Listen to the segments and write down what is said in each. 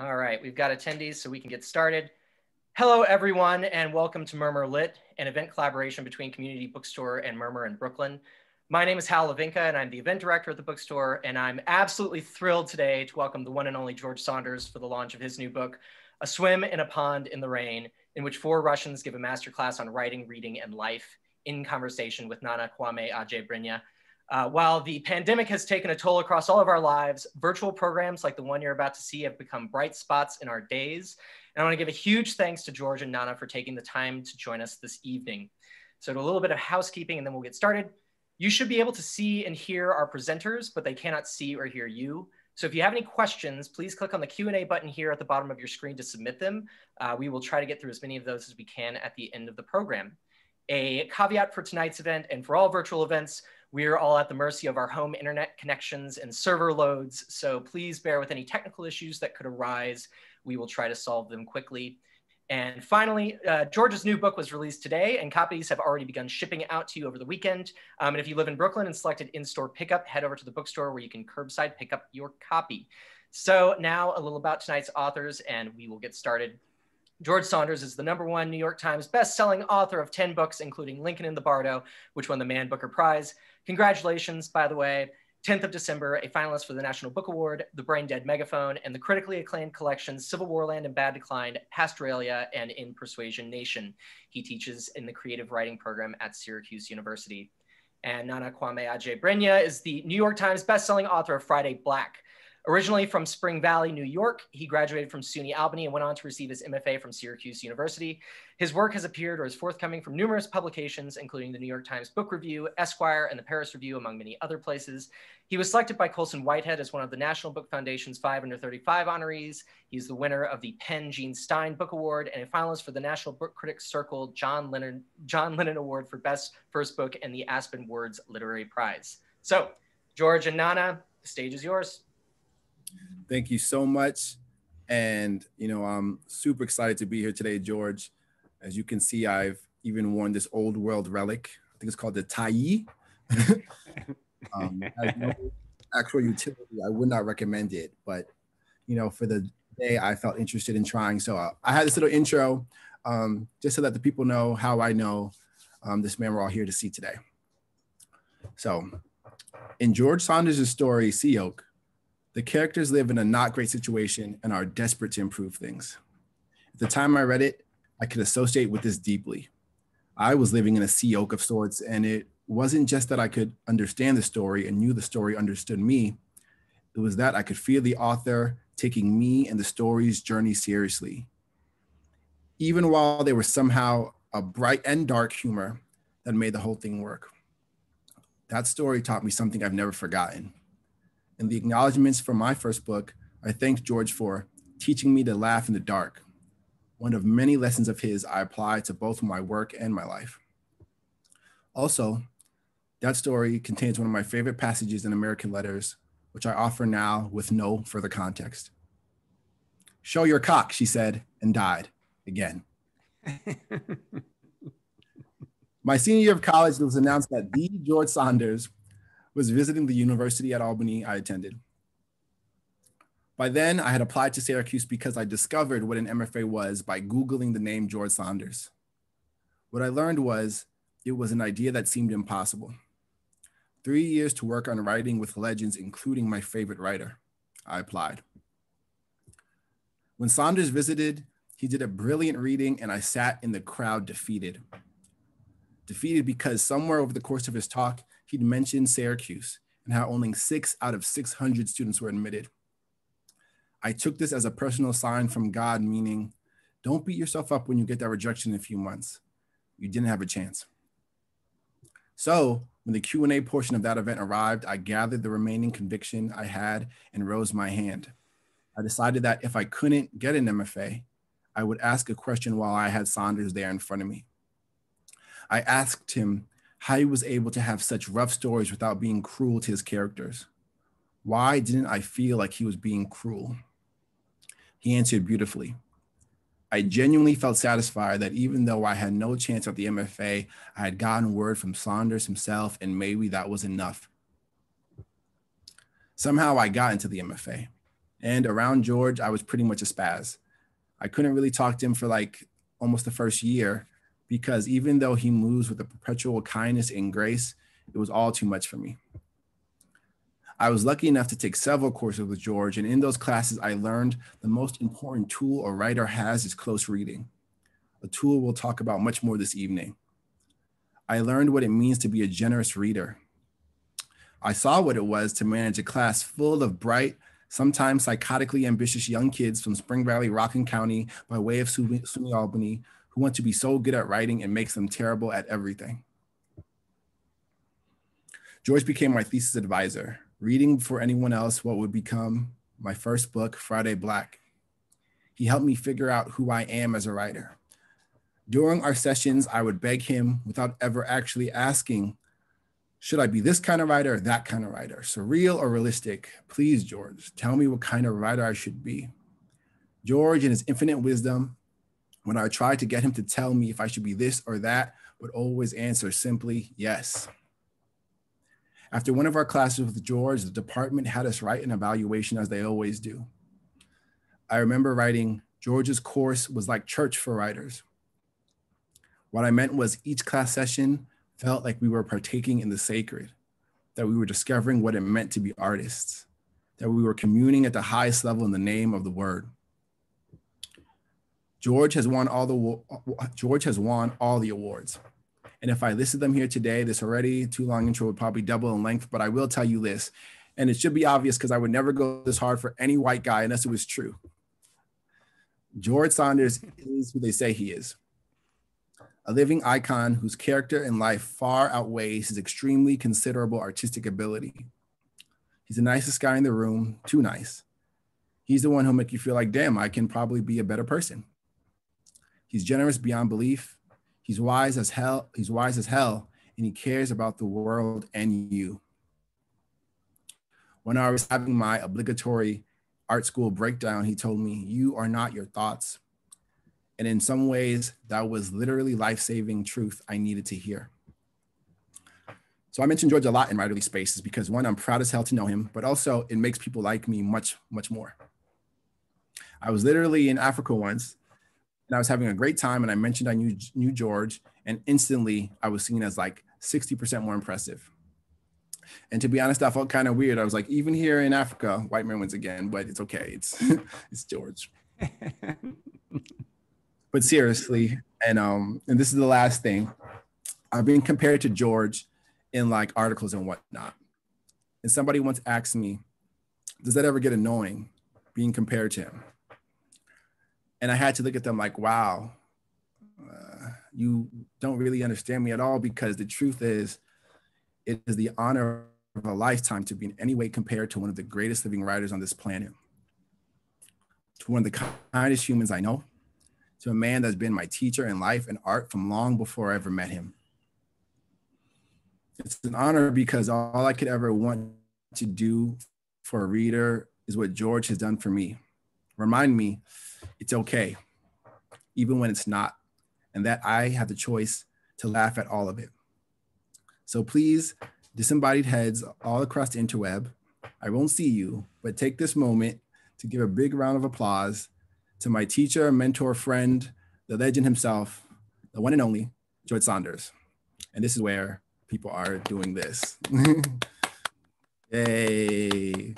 All right, we've got attendees so we can get started. Hello, everyone, and welcome to Murmrr Lit, an event collaboration between Community Bookstore and Murmrr in Brooklyn. My name is Hal Lavinka, and I'm the event director at the bookstore, and I'm absolutely thrilled today to welcome the one and only George Saunders for the launch of his new book, A Swim in a Pond in the Rain, in which four Russians give a masterclass on writing, reading, and life in conversation with Nana Kwame Adjei-Brenyah, uh, while the pandemic has taken a toll across all of our lives, virtual programs like the one you're about to see have become bright spots in our days. And I want to give a huge thanks to George and Nana for taking the time to join us this evening. So to a little bit of housekeeping and then we'll get started. You should be able to see and hear our presenters, but they cannot see or hear you. So if you have any questions, please click on the Q&A button here at the bottom of your screen to submit them. Uh, we will try to get through as many of those as we can at the end of the program. A caveat for tonight's event and for all virtual events, we're all at the mercy of our home internet connections and server loads, so please bear with any technical issues that could arise. We will try to solve them quickly. And finally, uh, George's new book was released today, and copies have already begun shipping out to you over the weekend. Um, and if you live in Brooklyn and selected in-store pickup, head over to the bookstore where you can curbside pick up your copy. So now a little about tonight's authors, and we will get started. George Saunders is the number one New York Times best-selling author of 10 books, including Lincoln in the Bardo, which won the Man Booker Prize, Congratulations, by the way. 10th of December, a finalist for the National Book Award, The Brain Dead Megaphone, and the critically acclaimed collections CivilWarLand in Bad Decline, Pastoralia, and In Persuasion Nation. He teaches in the creative writing program at Syracuse University. And Nana Kwame Adjei-Brenyah is the New York Times bestselling author of Friday Black, Originally from Spring Valley, New York, he graduated from SUNY Albany and went on to receive his MFA from Syracuse University. His work has appeared or is forthcoming from numerous publications, including the New York Times Book Review, Esquire, and the Paris Review, among many other places. He was selected by Colson Whitehead as one of the National Book Foundation's 5 under 35 honorees. He's the winner of the PEN Jean Stein Book Award and a finalist for the National Book Critics Circle John Leonard, John Leonard Award for Best First Book and the Aspen Words Literary Prize. So, George and Nana, the stage is yours. Thank you so much. And, you know, I'm super excited to be here today, George. As you can see, I've even worn this old world relic. I think it's called the tie. um, no actual utility. I would not recommend it, but, you know, for the day, I felt interested in trying. So uh, I had this little intro um, just to let the people know how I know um, this man we're all here to see today. So, in George Saunders' story, Sea Oak, the characters live in a not great situation and are desperate to improve things. At the time I read it, I could associate with this deeply. I was living in a sea oak of sorts, and it wasn't just that I could understand the story and knew the story understood me. It was that I could feel the author taking me and the story's journey seriously. Even while there was somehow a bright and dark humor that made the whole thing work. That story taught me something I've never forgotten. In the acknowledgments for my first book, I thanked George for teaching me to laugh in the dark, one of many lessons of his I apply to both my work and my life. Also, that story contains one of my favorite passages in American Letters, which I offer now with no further context. Show your cock, she said, and died again. my senior year of college, it was announced that the George Saunders was visiting the university at Albany I attended. By then, I had applied to Syracuse because I discovered what an MFA was by Googling the name George Saunders. What I learned was it was an idea that seemed impossible. Three years to work on writing with legends, including my favorite writer. I applied. When Saunders visited, he did a brilliant reading, and I sat in the crowd defeated. Defeated because somewhere over the course of his talk, he'd mentioned Syracuse and how only six out of 600 students were admitted. I took this as a personal sign from God, meaning, don't beat yourself up when you get that rejection in a few months. You didn't have a chance. So when the Q&A portion of that event arrived, I gathered the remaining conviction I had and rose my hand. I decided that if I couldn't get an MFA, I would ask a question while I had Saunders there in front of me. I asked him how he was able to have such rough stories without being cruel to his characters. Why didn't I feel like he was being cruel? He answered beautifully. I genuinely felt satisfied that even though I had no chance at the MFA, I had gotten word from Saunders himself, and maybe that was enough. Somehow I got into the MFA. And around George, I was pretty much a spaz. I couldn't really talk to him for like almost the first year because even though he moves with a perpetual kindness and grace, it was all too much for me. I was lucky enough to take several courses with George, and in those classes, I learned the most important tool a writer has is close reading, a tool we'll talk about much more this evening. I learned what it means to be a generous reader. I saw what it was to manage a class full of bright, sometimes psychotically ambitious young kids from Spring Valley, Rockland County, by way of SUNY Albany, who want to be so good at writing and makes them terrible at everything. George became my thesis advisor, reading for anyone else what would become my first book, Friday Black. He helped me figure out who I am as a writer. During our sessions, I would beg him without ever actually asking, should I be this kind of writer or that kind of writer? Surreal or realistic? Please, George, tell me what kind of writer I should be. George, in his infinite wisdom, when I tried to get him to tell me if I should be this or that, would always answer simply yes. After one of our classes with George, the department had us write an evaluation as they always do. I remember writing, George's course was like church for writers. What I meant was each class session felt like we were partaking in the sacred, that we were discovering what it meant to be artists, that we were communing at the highest level in the name of the word. George has won all the George has won all the awards. And if I listed them here today, this already too long intro would probably double in length, but I will tell you this, and it should be obvious because I would never go this hard for any white guy unless it was true. George Saunders is who they say he is a living icon whose character and life far outweighs his extremely considerable artistic ability. He's the nicest guy in the room, too nice. He's the one who'll make you feel like, damn, I can probably be a better person. He's generous beyond belief. He's wise as hell. He's wise as hell, and he cares about the world and you. When I was having my obligatory art school breakdown, he told me, You are not your thoughts. And in some ways, that was literally life saving truth I needed to hear. So I mentioned George a lot in writerly spaces because one, I'm proud as hell to know him, but also it makes people like me much, much more. I was literally in Africa once and I was having a great time and I mentioned I knew, knew George and instantly I was seen as like 60% more impressive. And to be honest, I felt kind of weird. I was like, even here in Africa, white man wins again, but it's okay. It's it's George. but seriously, and um, and this is the last thing. I've been compared to George in like articles and whatnot. And somebody once asked me, does that ever get annoying being compared to him? And I had to look at them like, wow, uh, you don't really understand me at all because the truth is, it is the honor of a lifetime to be in any way compared to one of the greatest living writers on this planet, to one of the kindest humans I know, to a man that's been my teacher in life and art from long before I ever met him. It's an honor because all I could ever want to do for a reader is what George has done for me. Remind me it's okay, even when it's not, and that I have the choice to laugh at all of it. So please, disembodied heads all across the interweb, I won't see you, but take this moment to give a big round of applause to my teacher, mentor, friend, the legend himself, the one and only George Saunders. And this is where people are doing this. Yay.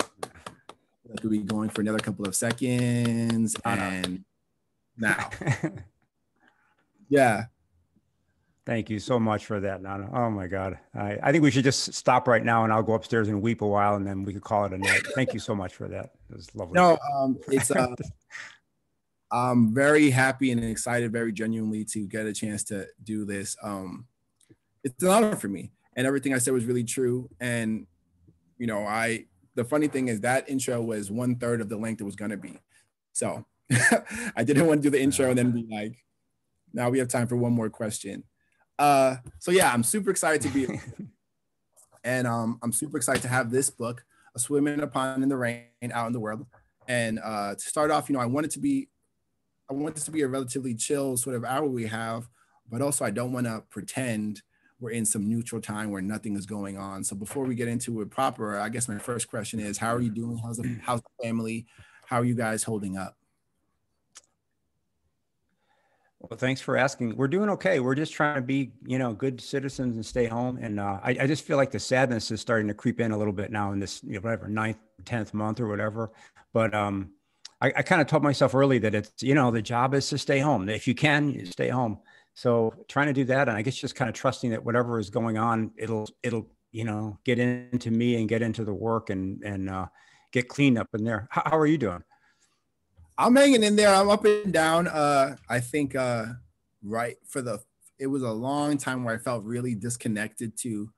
We'll be going for another couple of seconds. And now. yeah. Thank you so much for that, Nana. Oh my God. I, I think we should just stop right now and I'll go upstairs and weep a while and then we could call it a night. Thank you so much for that. It was lovely. No, um, it's uh, I'm very happy and excited, very genuinely to get a chance to do this. Um, it's an honor for me, and everything I said was really true. And you know, I the funny thing is that intro was one third of the length it was gonna be. So I didn't want to do the intro and then be like, now we have time for one more question. Uh, so yeah, I'm super excited to be, and um, I'm super excited to have this book, A Swim in a Pond in the Rain, out in the world. And uh, to start off, you know, I wanted to be I want this to be a relatively chill sort of hour we have, but also I don't want to pretend we're in some neutral time where nothing is going on. So before we get into it proper, I guess my first question is, how are you doing? How's the, how's the family? how are you guys holding up? Well, thanks for asking. We're doing okay. We're just trying to be, you know, good citizens and stay home. And uh, I, I, just feel like the sadness is starting to creep in a little bit now in this, you know, whatever ninth, tenth month or whatever. But um, I, I kind of told myself early that it's, you know, the job is to stay home. If you can, you stay home. So trying to do that, and I guess just kind of trusting that whatever is going on, it'll, it'll, you know, get into me and get into the work and and uh, get cleaned up in there. How, how are you doing? I'm hanging in there. I'm up and down. Uh, I think uh, right for the it was a long time where I felt really disconnected to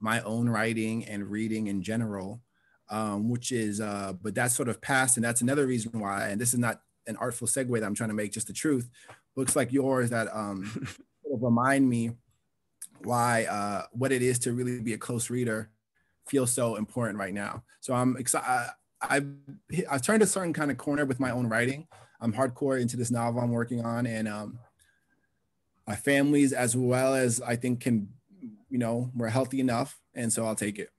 my own writing and reading in general, um, which is uh, but that's sort of past, and that's another reason why. And this is not an artful segue that I'm trying to make, just the truth. Books like yours that um, sort of remind me why uh, what it is to really be a close reader feels so important right now. So I'm excited. I've I've turned a certain kind of corner with my own writing. I'm hardcore into this novel I'm working on, and um, my family's as well as I think can, you know, we're healthy enough, and so I'll take it.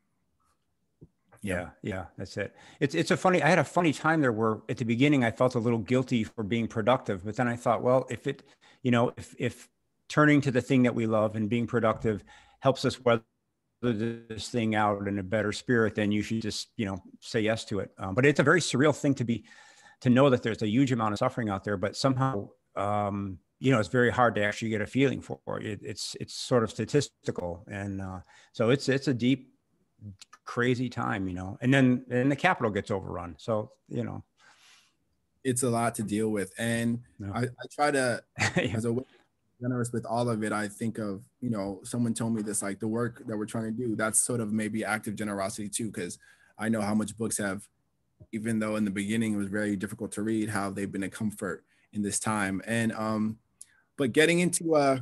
Yeah, yeah, that's it. It's it's a funny. I had a funny time there where at the beginning I felt a little guilty for being productive, but then I thought, well, if it, you know, if if turning to the thing that we love and being productive helps us weather this thing out in a better spirit, then you should just, you know, say yes to it. Um, but it's a very surreal thing to be, to know that there's a huge amount of suffering out there, but somehow, um, you know, it's very hard to actually get a feeling for it. It's, it's sort of statistical. And uh, so it's, it's a deep, crazy time, you know, and then, and the capital gets overrun. So, you know, it's a lot to deal with. And no. I, I, try to, yeah. as a way generous with all of it, I think of, you know, someone told me this, like the work that we're trying to do, that's sort of maybe active generosity too, because I know how much books have, even though in the beginning it was very difficult to read, how they've been a comfort in this time. And, um, but getting into, uh,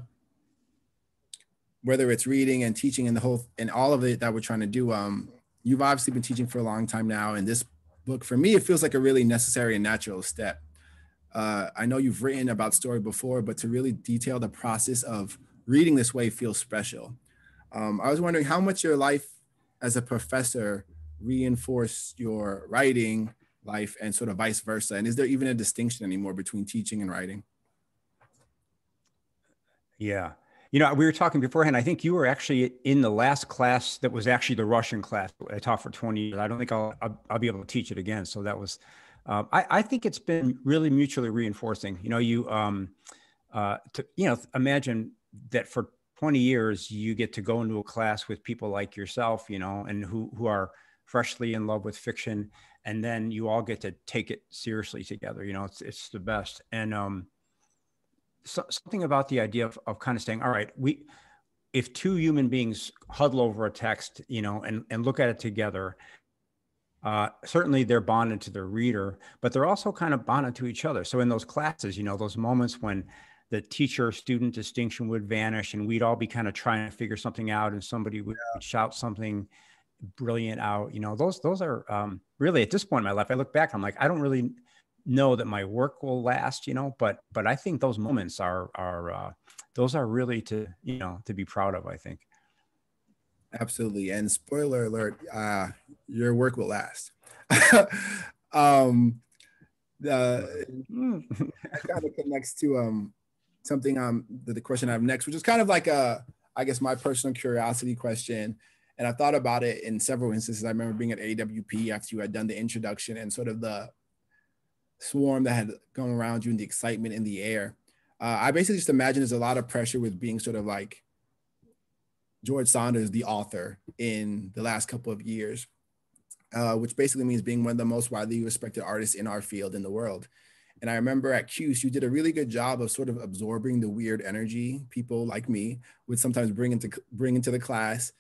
whether it's reading and teaching and the whole, and all of it that we're trying to do, um, you've obviously been teaching for a long time now. And this book, for me, it feels like a really necessary and natural step uh, I know you've written about story before, but to really detail the process of reading this way feels special. Um, I was wondering how much your life as a professor reinforced your writing life and sort of vice versa. And is there even a distinction anymore between teaching and writing? Yeah. You know, we were talking beforehand. I think you were actually in the last class that was actually the Russian class. I taught for 20 years. I don't think I'll, I'll, I'll be able to teach it again. So that was um, I, I, think it's been really mutually reinforcing. You know, you um, uh, to, you know imagine that for 20 years you get to go into a class with people like yourself, you know, and who who are freshly in love with fiction, and then you all get to take it seriously together. You know, it's it's the best. And um, so, something about the idea of, of kind of saying, all right, we if two human beings huddle over a text, you know, and and look at it together uh, certainly they're bonded to their reader, but they're also kind of bonded to each other. So in those classes, you know, those moments when the teacher student distinction would vanish and we'd all be kind of trying to figure something out and somebody would yeah. shout something brilliant out, you know, those, those are um, really at this point in my life, I look back, I'm like, I don't really know that my work will last, you know, but, but I think those moments are, are, uh, those are really to, you know, to be proud of, I think. Absolutely. And spoiler alert, uh, your work will last. um, the, that kind of connects to um, something um, the, the question I have next, which is kind of like a, I guess, my personal curiosity question. And I thought about it in several instances. I remember being at AWP after you had done the introduction and sort of the swarm that had gone around you and the excitement in the air. Uh, I basically just imagine there's a lot of pressure with being sort of like George Saunders, the author, in the last couple of years, uh, which basically means being one of the most widely respected artists in our field in the world. And I remember at Cuse, you did a really good job of sort of absorbing the weird energy people like me would sometimes bring into bring into the class,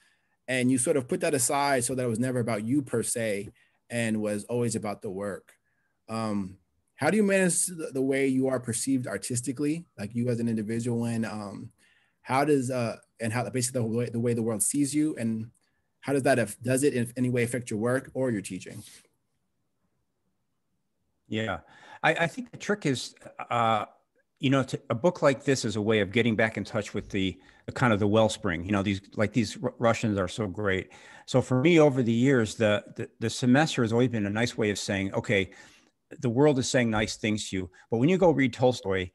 and you sort of put that aside so that it was never about you per se, and was always about the work. Um, how do you manage the, way you are perceived artistically, like you as an individual, and um, how does uh, and how basically the way, the way the world sees you and how does that if does it in any way affect your work or your teaching? Yeah. I, I think the trick is uh, you know to, a book like this is a way of getting back in touch with the, the kind of the wellspring you know these like these R- russians are so great. So for me over the years the, the the semester has always been a nice way of saying okay the world is saying nice things to you. But when you go read Tolstoy,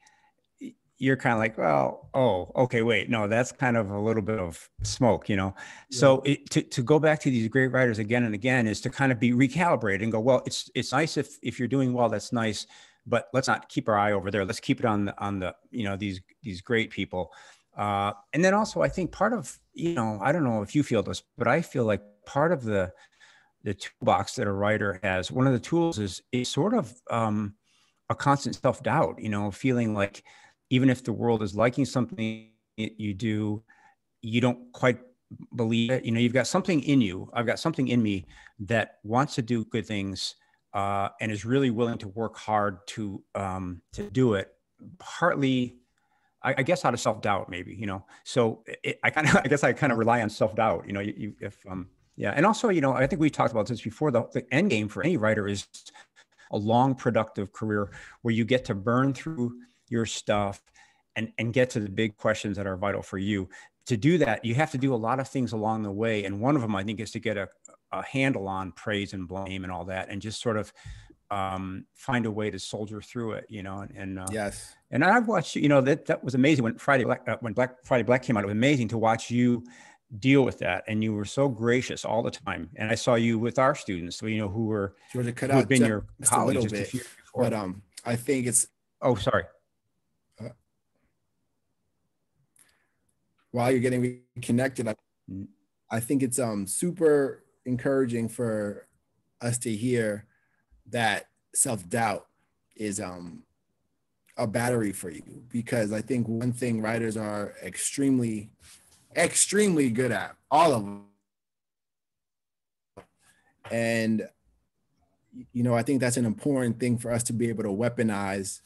you're kind of like, well, oh, okay, wait, no, that's kind of a little bit of smoke, you know. Yeah. So it, to to go back to these great writers again and again is to kind of be recalibrated and go, well, it's it's nice if if you're doing well, that's nice, but let's not keep our eye over there. Let's keep it on the on the you know these these great people. Uh, and then also, I think part of you know, I don't know if you feel this, but I feel like part of the the toolbox that a writer has, one of the tools is is sort of um, a constant self doubt. You know, feeling like even if the world is liking something you do, you don't quite believe it. You know, you've got something in you. I've got something in me that wants to do good things uh, and is really willing to work hard to um, to do it. Partly, I, guess, out of self doubt, maybe. You know, so it, I kind of, I guess, I kind of rely on self doubt. You know, you, if um, yeah, and also, you know, I think we talked about this before. The, the end game for any writer is a long, productive career where you get to burn through your stuff and, and get to the big questions that are vital for you. To do that, you have to do a lot of things along the way. And one of them, I think, is to get a, a handle on praise and blame and all that, and just sort of um, find a way to soldier through it, you know. And, and uh, yes, and I've watched, you know, that that was amazing when Friday Black, uh, when Black Friday Black came out. It was amazing to watch you deal with that, and you were so gracious all the time. And I saw you with our students, you know, who were Georgia cut who had been your colleagues just a, bit, a few before. But um, I think it's oh, sorry. while you're getting reconnected, I, mm. I think it's um super encouraging for us to hear that self-doubt is um a battery for you because I think one thing writers are extremely extremely good at all of them. And you know I think that's an important thing for us to be able to weaponize.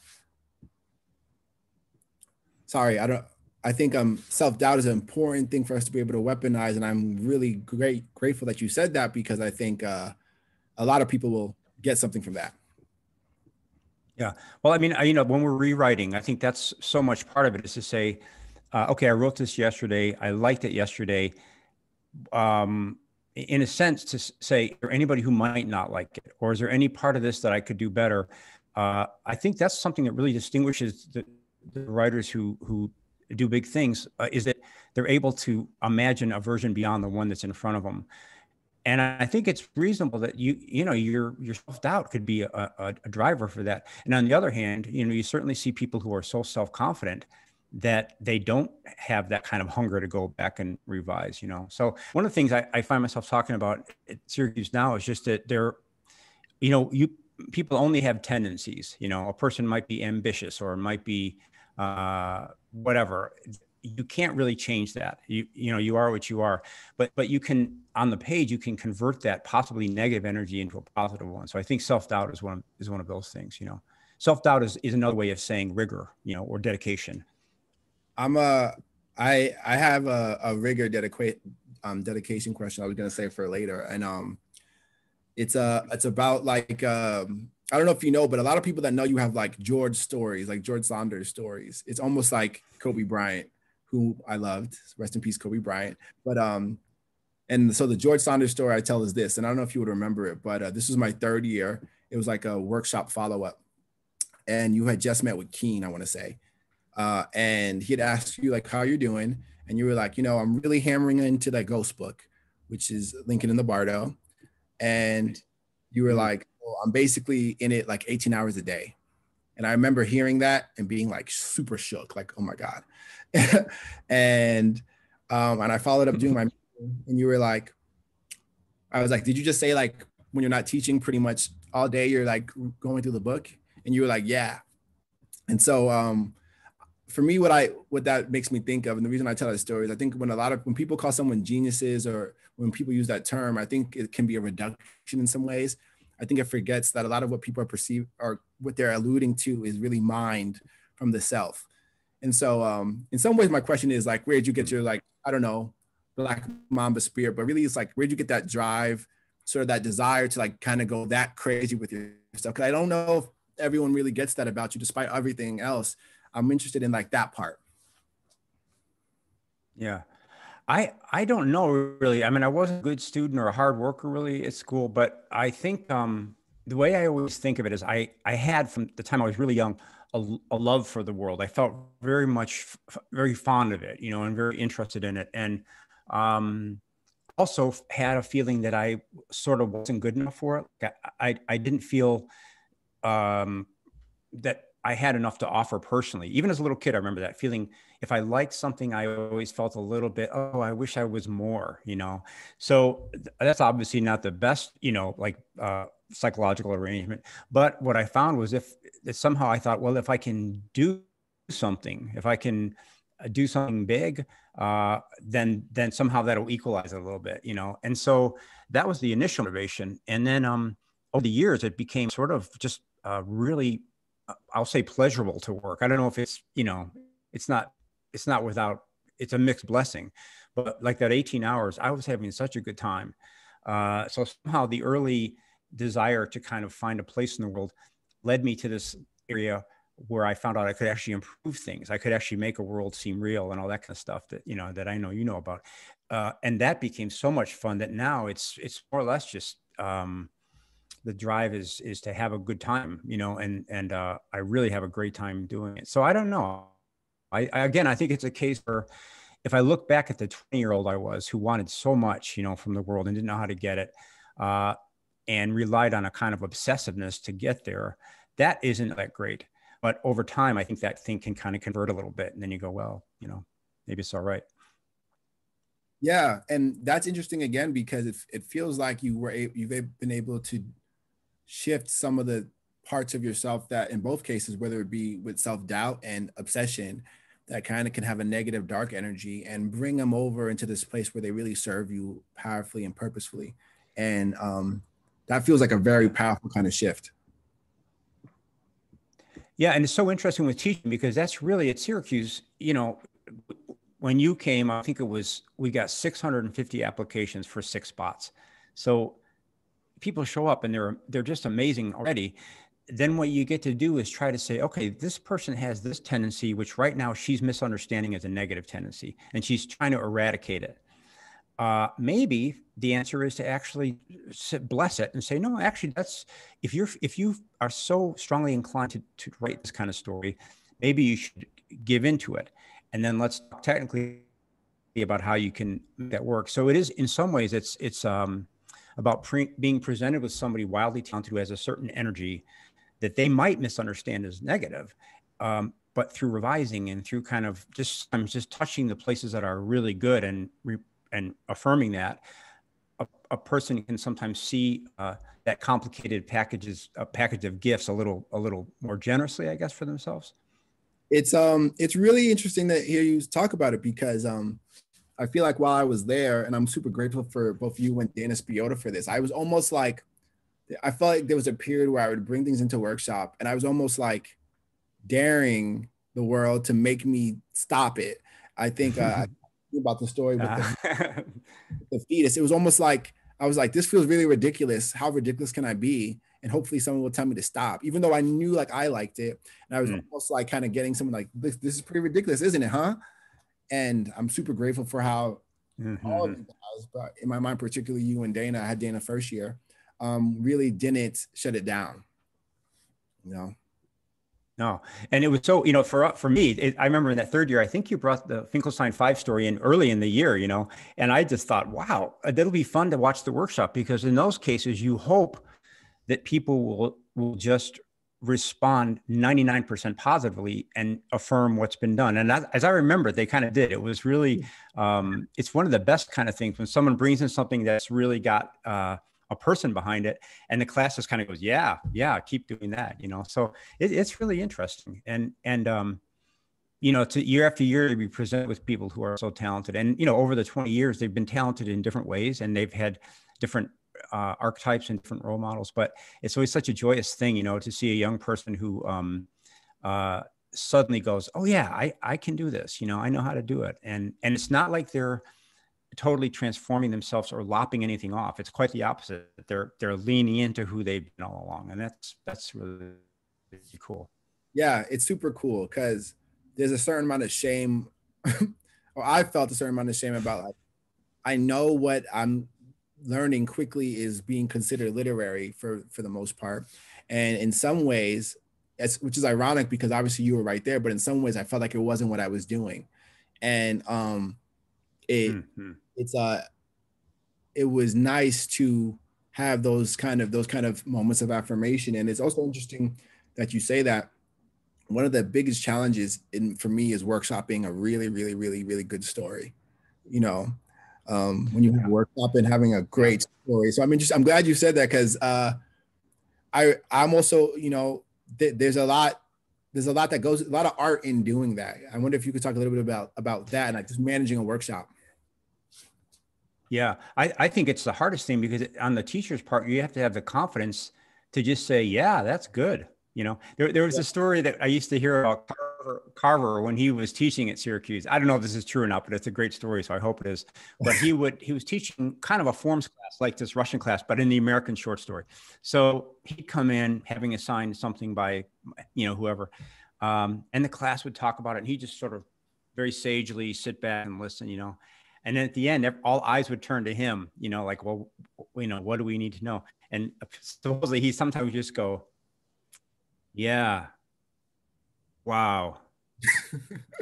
Sorry I don't I think um, self doubt is an important thing for us to be able to weaponize, and I'm really great grateful that you said that because I think uh, a lot of people will get something from that. Yeah, well, I mean, you know, when we're rewriting, I think that's so much part of it is to say, uh, okay, I wrote this yesterday, I liked it yesterday. Um, in a sense, to say, there anybody who might not like it, or is there any part of this that I could do better? Uh, I think that's something that really distinguishes the, the writers who who do big things uh, is that they're able to imagine a version beyond the one that's in front of them and i think it's reasonable that you you know your your self-doubt could be a, a, a, driver for that and on the other hand you know you certainly see people who are so self-confident that they don't have that kind of hunger to go back and revise you know? So one of the things i, I find myself talking about at syracuse now is just that they're you know you people only have tendencies you know? A person might be ambitious or might be uh, whatever. You can't really change that. You you know you are what you are. But but you can on the page you can convert that possibly negative energy into a positive one. So i think self-doubt is one of, is one of those things you know? Self-doubt is, is another way of saying rigor you know or dedication i'm a i i have a, a rigor dedicate um dedication question i was to say for later and um it's a it's about like um I don't know if you know, but a lot of people that know you have like George stories, like George Saunders stories. It's almost like Kobe Bryant, who I loved. Rest in peace, Kobe Bryant. But um, and so the George Saunders story I tell is this, and I don't know if you would remember it, but uh, this was my third year. It was like a workshop follow up, and you had just met with Keen, I want to say, uh, and he'd ask you like how you're doing, and you were like, you know, I'm really hammering into that Ghost book, which is Lincoln in the Bardo, and you were mm-hmm. like I'm basically in it like 18 hours a day. And I remember hearing that and being like super shook, like, oh my God. and um, and I followed up doing my and you were like, I was like, did you just say like when you're not teaching pretty much all day, you're like going through the book? And you were like, yeah. And so um for me, what I what that makes me think of, and the reason I tell that story is I think when a lot of when people call someone geniuses or when people use that term, I think it can be a reduction in some ways. I think it forgets that a lot of what people are perceived or what they're alluding to is really mind from the self. And so, um, in some ways, my question is like, where did you get your like, I don't know, black mamba spirit? But really, it's like, where did you get that drive, sort of that desire to like kind of go that crazy with yourself? Because I don't know if everyone really gets that about you, despite everything else. I'm interested in like that part. Yeah. I I don't know really. I mean, I wasn't a good student or a hard worker really at school, but I think um, the way I always think of it is I I had from the time I was really young a, a love for the world. I felt very much very fond of it, you know, and very interested in it, and um, also had a feeling that I sort of wasn't good enough for it. I I, didn't feel um, that I had enough to offer personally. Even as a little kid, I remember that feeling. If I liked something, I always felt a little bit, oh, I wish I was more, you know. So that's obviously not the best, you know, like uh, psychological arrangement. But what I found was if somehow I thought, well, if I can do something, if I can uh, do something big, uh, then then somehow that'll equalize it a little bit, you know. And so that was the initial motivation. And then um, over the years, it became sort of just uh, really I'll say pleasurable to work. I don't know if it's, you know, it's not, it's not without, it's a mixed blessing, but like that 18 hours, I was having such a good time. Uh, so somehow the early desire to kind of find a place in the world led me to this area where I found out I could actually improve things. I could actually make a world seem real and all that kind of stuff that, you know, that I know you know about. Uh, and that became so much fun that now it's, it's more or less just, um, the drive is is to have a good time you know and and uh, i really have a great time doing it. So i don't know. I, I again i think it's a case where if i look back at the 20 year old i was who wanted so much you know from the world and didn't know how to get it uh, and relied on a kind of obsessiveness to get there that isn't that great. But over time i think that thing can kind of convert a little bit and then you go well you know maybe it's all right. Yeah and that's interesting again because it, it feels like you were a, you've been able to shift some of the parts of yourself that in both cases whether it be with self-doubt and obsession that kind of can have a negative dark energy and bring them over into this place where they really serve you powerfully and purposefully. And um, that feels like a very powerful kind of shift. Yeah and it's so interesting with teaching because that's really at syracuse you know when you came i think it was we got 650 applications for six spots so people show up and they're they're just amazing already then what you get to do is try to say okay this person has this tendency which right now she's misunderstanding as a negative tendency and she's trying to eradicate it. Uh, maybe the answer is to actually bless it and say no actually that's if you're if you are so strongly inclined to, to write this kind of story maybe you should give into it. And then let's technically about how you can that work. So it is in some ways it's it's um about pre- being presented with somebody wildly talented who has a certain energy that they might misunderstand as negative. Um, but through revising and through kind of just I'm just touching the places that are really good and re- and affirming that a, a, person can sometimes see uh, that complicated packages a package of gifts a little a little more generously I guess for themselves. It's um it's really interesting to hear you talk about it because um I feel like while I was there, and I'm super grateful for both you and Dana Spiotta for this, I was almost like, I felt like there was a period where I would bring things into workshop and I was almost like daring the world to make me stop it. I think uh, about the story with the, the fetus. It was almost like I was like, this feels really ridiculous. How ridiculous can I be? And hopefully someone will tell me to stop, even though I knew like I liked it. And I was mm. almost like kind of getting someone like, this, this is pretty ridiculous, isn't it? Huh? And I'm super grateful for how mm-hmm. all of you guys, but in my mind, particularly you and Dana, I had Dana first year, um, really didn't shut it down. You know. No, and it was so you know for for me, it, I remember in that third year, I think you brought the Finkelstein Five story in early in the year, you know, and I just thought, wow, that'll be fun to watch the workshop because in those cases, you hope that people will will just respond 99% positively and affirm what's been done. And as, as i remember they kind of did. It was really um, it's one of the best kind of things when someone brings in something that's really got uh, a person behind it and the class just kind of goes yeah yeah keep doing that you know? So it, it's really interesting. And and um, you know to year after year to be presented with people who are so talented. And you know over the 20 years they've been talented in different ways and they've had different uh, archetypes and different role models. But it's always such a joyous thing, you know, to see a young person who um, uh, suddenly goes, "Oh yeah, I I can do this. You know, I know how to do it." And and it's not like they're totally transforming themselves or lopping anything off. It's quite the opposite. They're they're leaning into who they've been all along, and that's that's really, really cool. Yeah, it's super cool because there's a certain amount of shame, or I felt a certain amount of shame about like I know what I'm learning quickly is being considered literary for for the most part. And in some ways which is ironic because obviously you were right there but in some ways i felt like it wasn't what i was doing. And um it mm-hmm. it's uh it was nice to have those kind of those kind of moments of affirmation. And it's also interesting that you say that. One of the biggest challenges in for me is workshopping a really really really really good story you know um, when you have a workshop and having a great story. So i mean just i'm glad you said that because uh, i i'm also you know th- there's a lot there's a lot that goes a lot of art in doing that. I wonder if you could talk a little bit about about that and like just managing a workshop. Yeah. I i think it's the hardest thing because on the teacher's part you have to have the confidence to just say yeah that's good you know, there, there was yeah. a story that I used to hear about Carver, Carver when he was teaching at Syracuse. I don't know if this is true or not, but it's a great story, so I hope it is. But he would he was teaching kind of a forms class like this Russian class, but in the American short story. So he'd come in having assigned something by you know whoever, um, and the class would talk about it, and he just sort of very sagely sit back and listen. You know, and then at the end, all eyes would turn to him. You know, like, well, you know, what do we need to know? And supposedly he sometimes would just go yeah. Wow.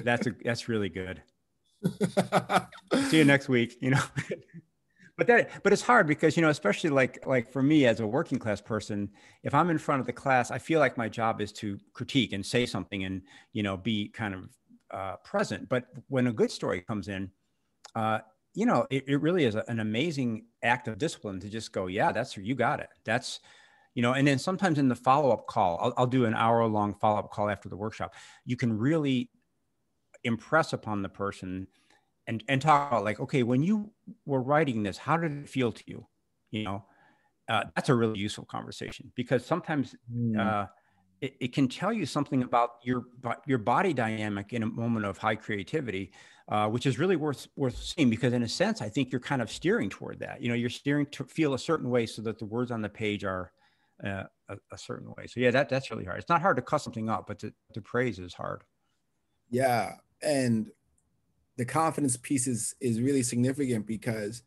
that's a that's really good. See you next week, you know. but that but it's hard because you know especially like like for me as a working class person if i'm in front of the class i feel like my job is to critique and say something and you know be kind of uh, present but when a good story comes in uh, you know it, it really is a, an amazing act of discipline to just go yeah that's you got it that's you know and then sometimes in the follow-up call I'll, I'll do an hour long follow-up call after the workshop you can really impress upon the person and and talk about like okay when you were writing this how did it feel to you you know uh, that's a really useful conversation because sometimes mm. uh, it, it, can tell you something about your your body dynamic in a moment of high creativity, uh, which is really worth worth seeing because in a sense I think you're kind of steering toward that. You know, you're steering to feel a certain way so that the words on the page are uh, a, a, certain way. So yeah, that that's really hard. It's not hard to cut something up, but to, to praise is hard. Yeah, and the confidence piece is is really significant because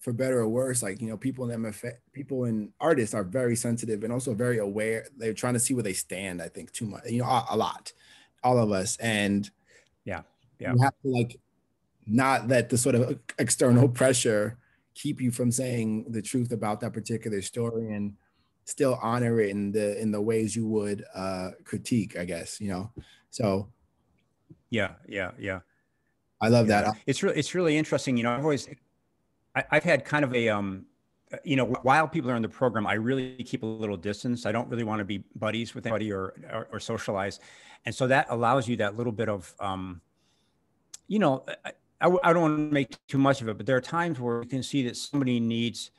for better or worse, like you know, people in MFA, people in artists are very sensitive and also very aware. They're trying to see where they stand. I think too much, you know, a, a lot, all of us, and yeah, yeah, you have to like not let the sort of external pressure keep you from saying the truth about that particular story and still honor it in the in the ways you would uh critique i guess you know? So yeah yeah yeah. I love yeah. that it's really it's really interesting you know i've always I, i've had kind of a um you know while people are in the program i really keep a little distance. I don't really want to be buddies with anybody or, or, or socialize. And so that allows you that little bit of um you know I, I don't want to make too much of it but there are times where you can see that somebody needs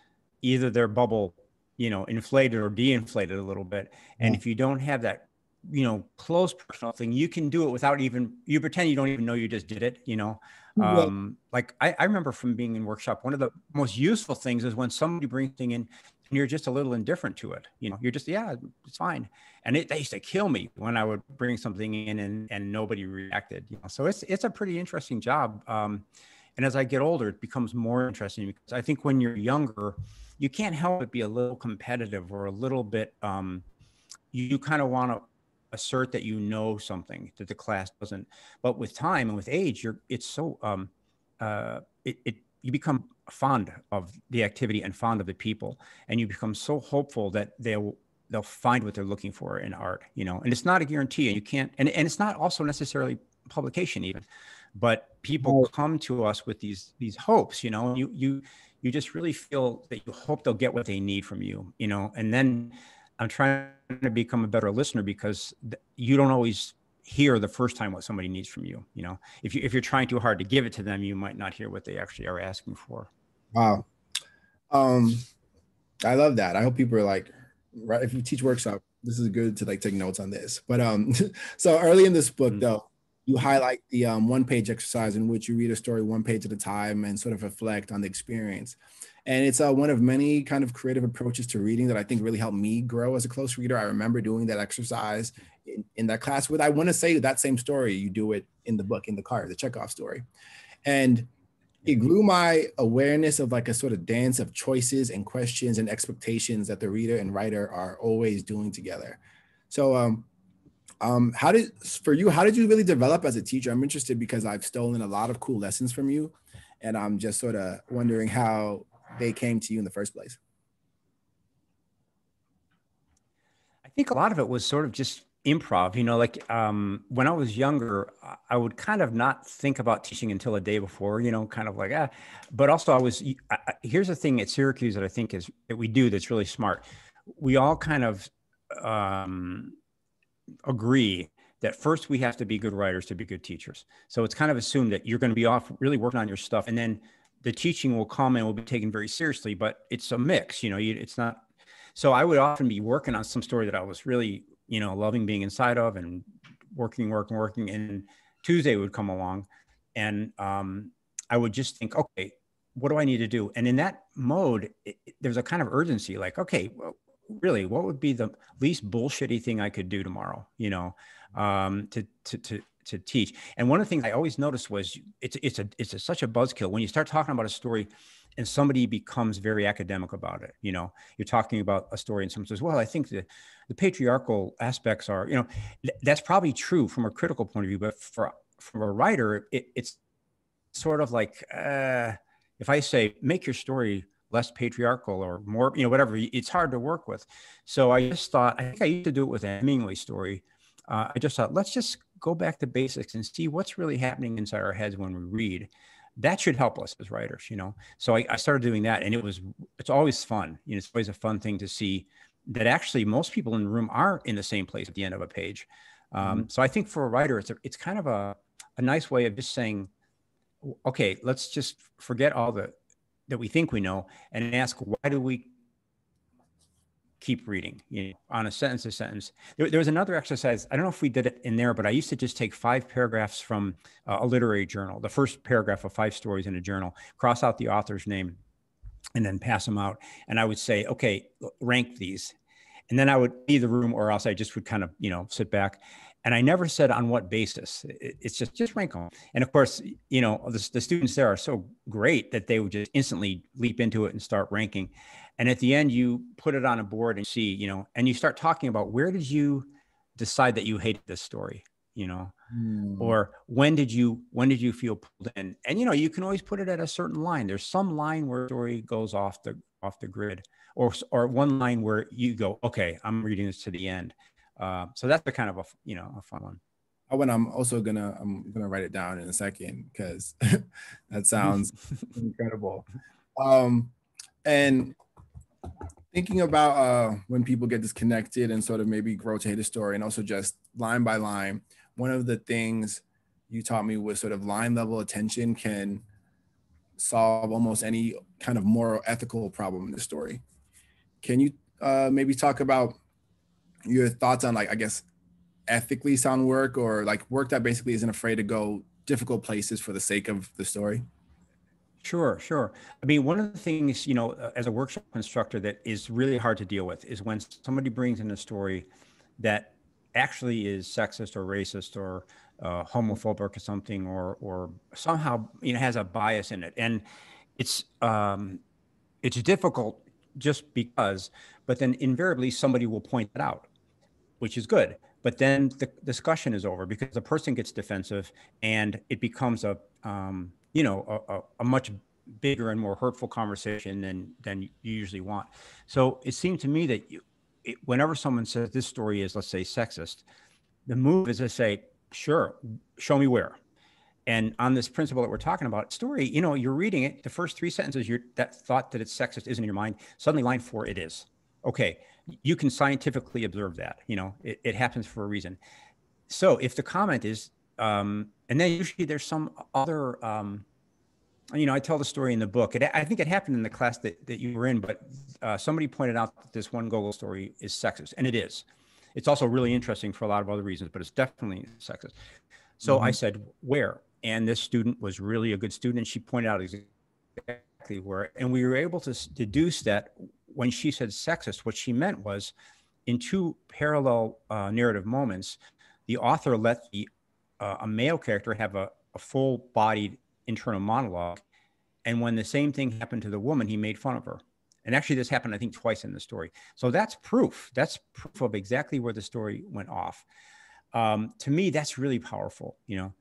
either their bubble you know, inflated or de-inflated a little bit. And if you don't have that, you know, close personal thing, you can do it without even you pretend you don't even know you just did it, you know. Um, like I, I remember from being in workshop, one of the most useful things is when somebody brings thing in and you're just a little indifferent to it. You know, you're just, yeah, it's fine. And it they used to kill me when I would bring something in and, and nobody reacted. You know, so it's it's a pretty interesting job. Um, and as I get older, it becomes more interesting because I think when you're younger, you can't help but be a little competitive or a little bit um, you, kind of want to assert that you know something that the class doesn't but with time and with age you're it's so um, uh, it, it you become fond of the activity and fond of the people and you become so hopeful that they'll they'll find what they're looking for in art you know? And it's not a guarantee and you can't and, and it's not also necessarily publication even but people come to us with these these hopes you know you you you just really feel that you hope they'll get what they need from you, you know, and then I'm trying to become a better listener because you don't always hear the first time what somebody needs from you. You know, if you if you're trying too hard to give it to them, you might not hear what they actually are asking for. Wow, um, I love that. I hope people are like, right? If you teach workshop, this is good to like take notes on this. But um, so early in this book, mm-hmm. though, you highlight the um, one page exercise in which you read a story one page at a time and sort of reflect on the experience. And it's uh, one of many kind of creative approaches to reading that I think really helped me grow as a close reader. I remember doing that exercise in, in that class with, I want to say that same story, you do it in the book, in the car, the Chekhov story. And it grew my awareness of like a sort of dance of choices and questions and expectations that the reader and writer are always doing together. So um um how did for you how did you really develop as a teacher? I'm interested because I've stolen a lot of cool lessons from you and I'm just sort of wondering how they came to you in the first place. I think a lot of it was sort of just improv you know like um, when i was younger i would kind of not think about teaching until a day before you know kind of like ah but also i was I, here's the thing at syracuse that i think is that we do that's really smart we all kind of um, agree that first we have to be good writers to be good teachers so it's kind of assumed that you're going to be off really working on your stuff and then the teaching will come and will be taken very seriously but it's a mix you know you, it's not so i would often be working on some story that i was really you know, loving being inside of and working, working, working. And Tuesday would come along and um, I would just think, okay, what do I need to do? And in that mode, it, there's a kind of urgency like, okay, well, really, what would be the least bullshitty thing I could do tomorrow, you know, um, to, to, to, to teach. And one of the things I always noticed was it's, it's a, it's a, such a buzzkill when you start talking about a story and somebody becomes very academic about it. You know, you're talking about a story and someone says, well, I think the, the patriarchal aspects are, you know, th- that's probably true from a critical point of view, but for, from a writer, it, it's sort of like, uh, if I say, make your story less patriarchal or more, you know, whatever, it's hard to work with. So I just thought, I think I used to do it with a Hemingway story. Uh, I just thought, let's just go back to basics and see what's really happening inside our heads when we read that should help us as writers, you know. So I, I, started doing that, and it was it's always fun. You know, it's always a fun thing to see that actually most people in the room are in the same place at the end of a page. Um, mm-hmm. So I think for a writer, it's a, it's kind of a a nice way of just saying, okay, let's just forget all the that we think we know and ask why do we keep reading you know, on a sentence to sentence. There, there, was another exercise. I don't know if we did it in there, but I used to just take five paragraphs from uh, a literary journal, the first paragraph of five stories in a journal, cross out the author's name, and then pass them out. And I would say, okay, rank these. And then I would leave the room, or else I just would kind of, you know, sit back. And I never said on what basis. It's just just rank them. And of course, you know, the, the students there are so great that they would just instantly leap into it and start ranking and at the end you put it on a board and see you know and you start talking about where did you decide that you hated this story you know mm. or when did you when did you feel pulled in and you know you can always put it at a certain line there's some line where story goes off the off the grid or or one line where you go okay i'm reading this to the end uh, so that's the kind of a you know a fun one oh and i'm also gonna i'm gonna write it down in a second because that sounds incredible um and thinking about uh, when people get disconnected and sort of maybe grow to hate a story and also just line by line, one of the things you taught me was sort of line level attention can solve almost any kind of moral ethical problem in the story. Can you uh, maybe talk about your thoughts on like I guess ethically sound work or like work that basically isn't afraid to go difficult places for the sake of the story? Sure, sure. I mean, one of the things, you know, as a workshop instructor that is really hard to deal with is when somebody brings in a story that actually is sexist or racist or uh, homophobic or something, or or somehow you know has a bias in it, and it's um, it's difficult just because, but then invariably somebody will point it out, which is good. But then the discussion is over because the person gets defensive, and it becomes a um, you know, a, a, much bigger and more hurtful conversation than than you usually want. So it seemed to me that you, it, whenever someone says this story is, let's say, sexist, the move is to say, sure, show me where. And on this principle that we're talking about, story, you know, you're reading it, the first three sentences, you're, that thought that it's sexist isn't in your mind. Suddenly, line four, it is. Okay, you can scientifically observe that. You know, it, it happens for a reason. So if the comment is, um, and then usually there's some other um, you know i tell the story in the book it, i think it happened in the class that, that you were in but uh, somebody pointed out that this one Gogol story is sexist and it is it's also really interesting for a lot of other reasons but it's definitely sexist so mm-hmm. i said where and this student was really a good student and she pointed out exactly where and we were able to deduce that when she said sexist what she meant was in two parallel uh, narrative moments the author let the uh, a male character have a, a full bodied internal monologue And when the same thing happened to the woman, he made fun of her. And actually, this happened, I think, twice in the story. So that's proof. That's proof of exactly where the story went off. Um, to me, that's really powerful. You know,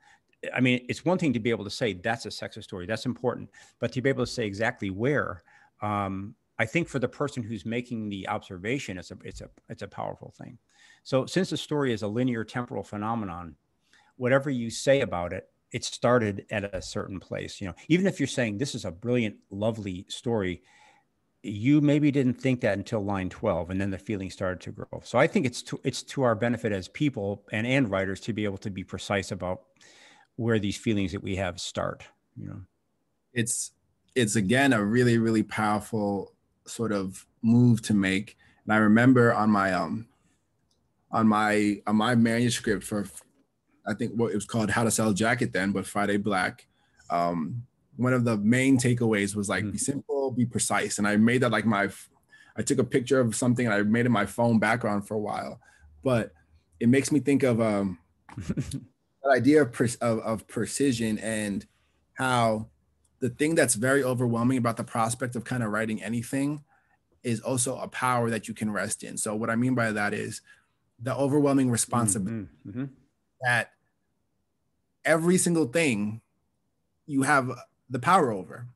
I mean, it's one thing to be able to say that's a sexist story. That's important, but to be able to say exactly where, um, I think for the person who's making the observation, it's a it's a it's a powerful thing. So since the story is a linear temporal phenomenon, whatever you say about it, it started at a certain place. You know, even if you're saying this is a brilliant, lovely story, you maybe didn't think that until line 12 and then the feeling started to grow so i think it's to it's to our benefit as people and and writers to be able to be precise about where these feelings that we have start you know it's it's again a really really powerful sort of move to make and i remember on my um on my on my manuscript for i think what it was called how to sell a jacket then but friday black um one of the main takeaways was like mm-hmm. be simple, be precise. And I made that like my, I took a picture of something and I made it my phone background for a while. But it makes me think of um, that idea of, of, of precision and how the thing that's very overwhelming about the prospect of kind of writing anything is also a power that you can rest in. So what I mean by that is the overwhelming responsibility mm-hmm. Mm-hmm. that every single thing you have the power over.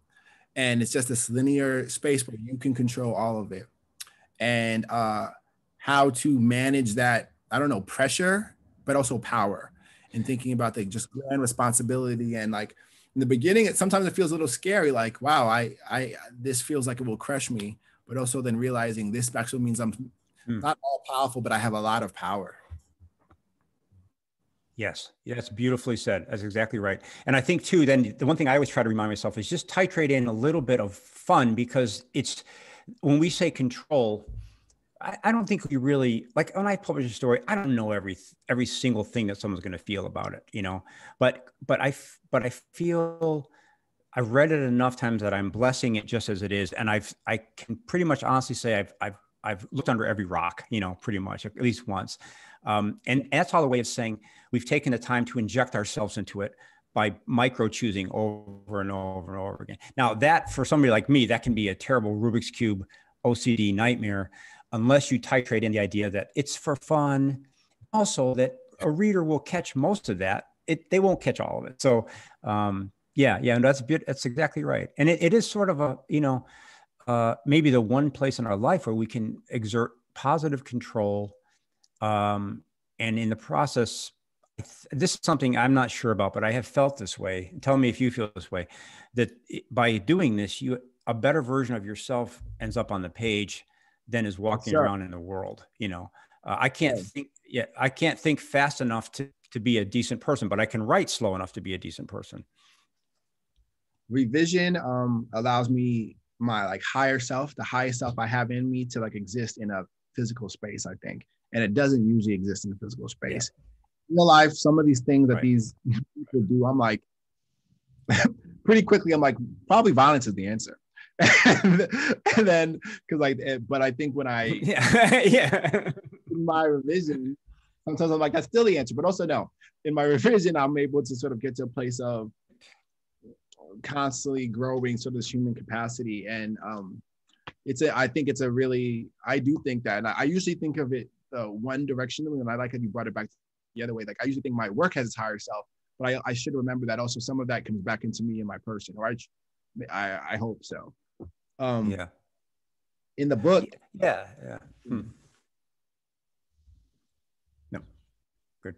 And it's just this linear space where you can control all of it. And uh, how to manage that, I don't know, pressure, but also power. And thinking about the just grand responsibility and like in the beginning, it sometimes it feels a little scary, like, wow, I I this feels like it will crush me. But also then realizing this actually means I'm hmm. not all powerful, but I have a lot of power. Yes, that's beautifully said. That's exactly right. And I think too, then the one thing I always try to remind myself is just titrate in a little bit of fun because it's when we say control, I, I don't think we really like when I publish a story, I don't know every every single thing that someone's going to feel about it, you know. But but I but I feel I've read it enough times that I'm blessing it just as it is, and I've I can pretty much honestly say I've I've I've looked under every rock, you know, pretty much at least once. Um, and, and that's all the way of saying we've taken the time to inject ourselves into it by micro choosing over and over and over again. Now, that for somebody like me, that can be a terrible Rubik's Cube OCD nightmare unless you titrate in the idea that it's for fun. Also, that a reader will catch most of that. It, they won't catch all of it. So, um, yeah, yeah, and that's a bit, that's exactly right. And it, it is sort of a, you know, uh, maybe the one place in our life where we can exert positive control um, and in the process, this is something I'm not sure about, but I have felt this way. Tell me if you feel this way. That by doing this, you a better version of yourself ends up on the page than is walking sure. around in the world. You know, uh, I can't yeah. think. Yeah, I can't think fast enough to to be a decent person, but I can write slow enough to be a decent person. Revision um, allows me my like higher self, the highest self I have in me, to like exist in a physical space. I think and it doesn't usually exist in the physical space. Yeah. In real life, some of these things that right. these people do, I'm like, pretty quickly, I'm like, probably violence is the answer. And, and then, because like, eh, but I think when I, yeah, yeah, my revision, sometimes I'm like, that's still the answer, but also no. In my revision, I'm able to sort of get to a place of constantly growing sort of this human capacity and um it's a i think it's a really i do think that and I, I usually think of it uh, one direction, and I like how you brought it back the other way. Like I usually think my work has its higher self, but I, I should remember that also some of that comes back into me and my person, or I, I, I hope so. Um, yeah. In the book. Yeah. Yeah. Hmm. No. Good.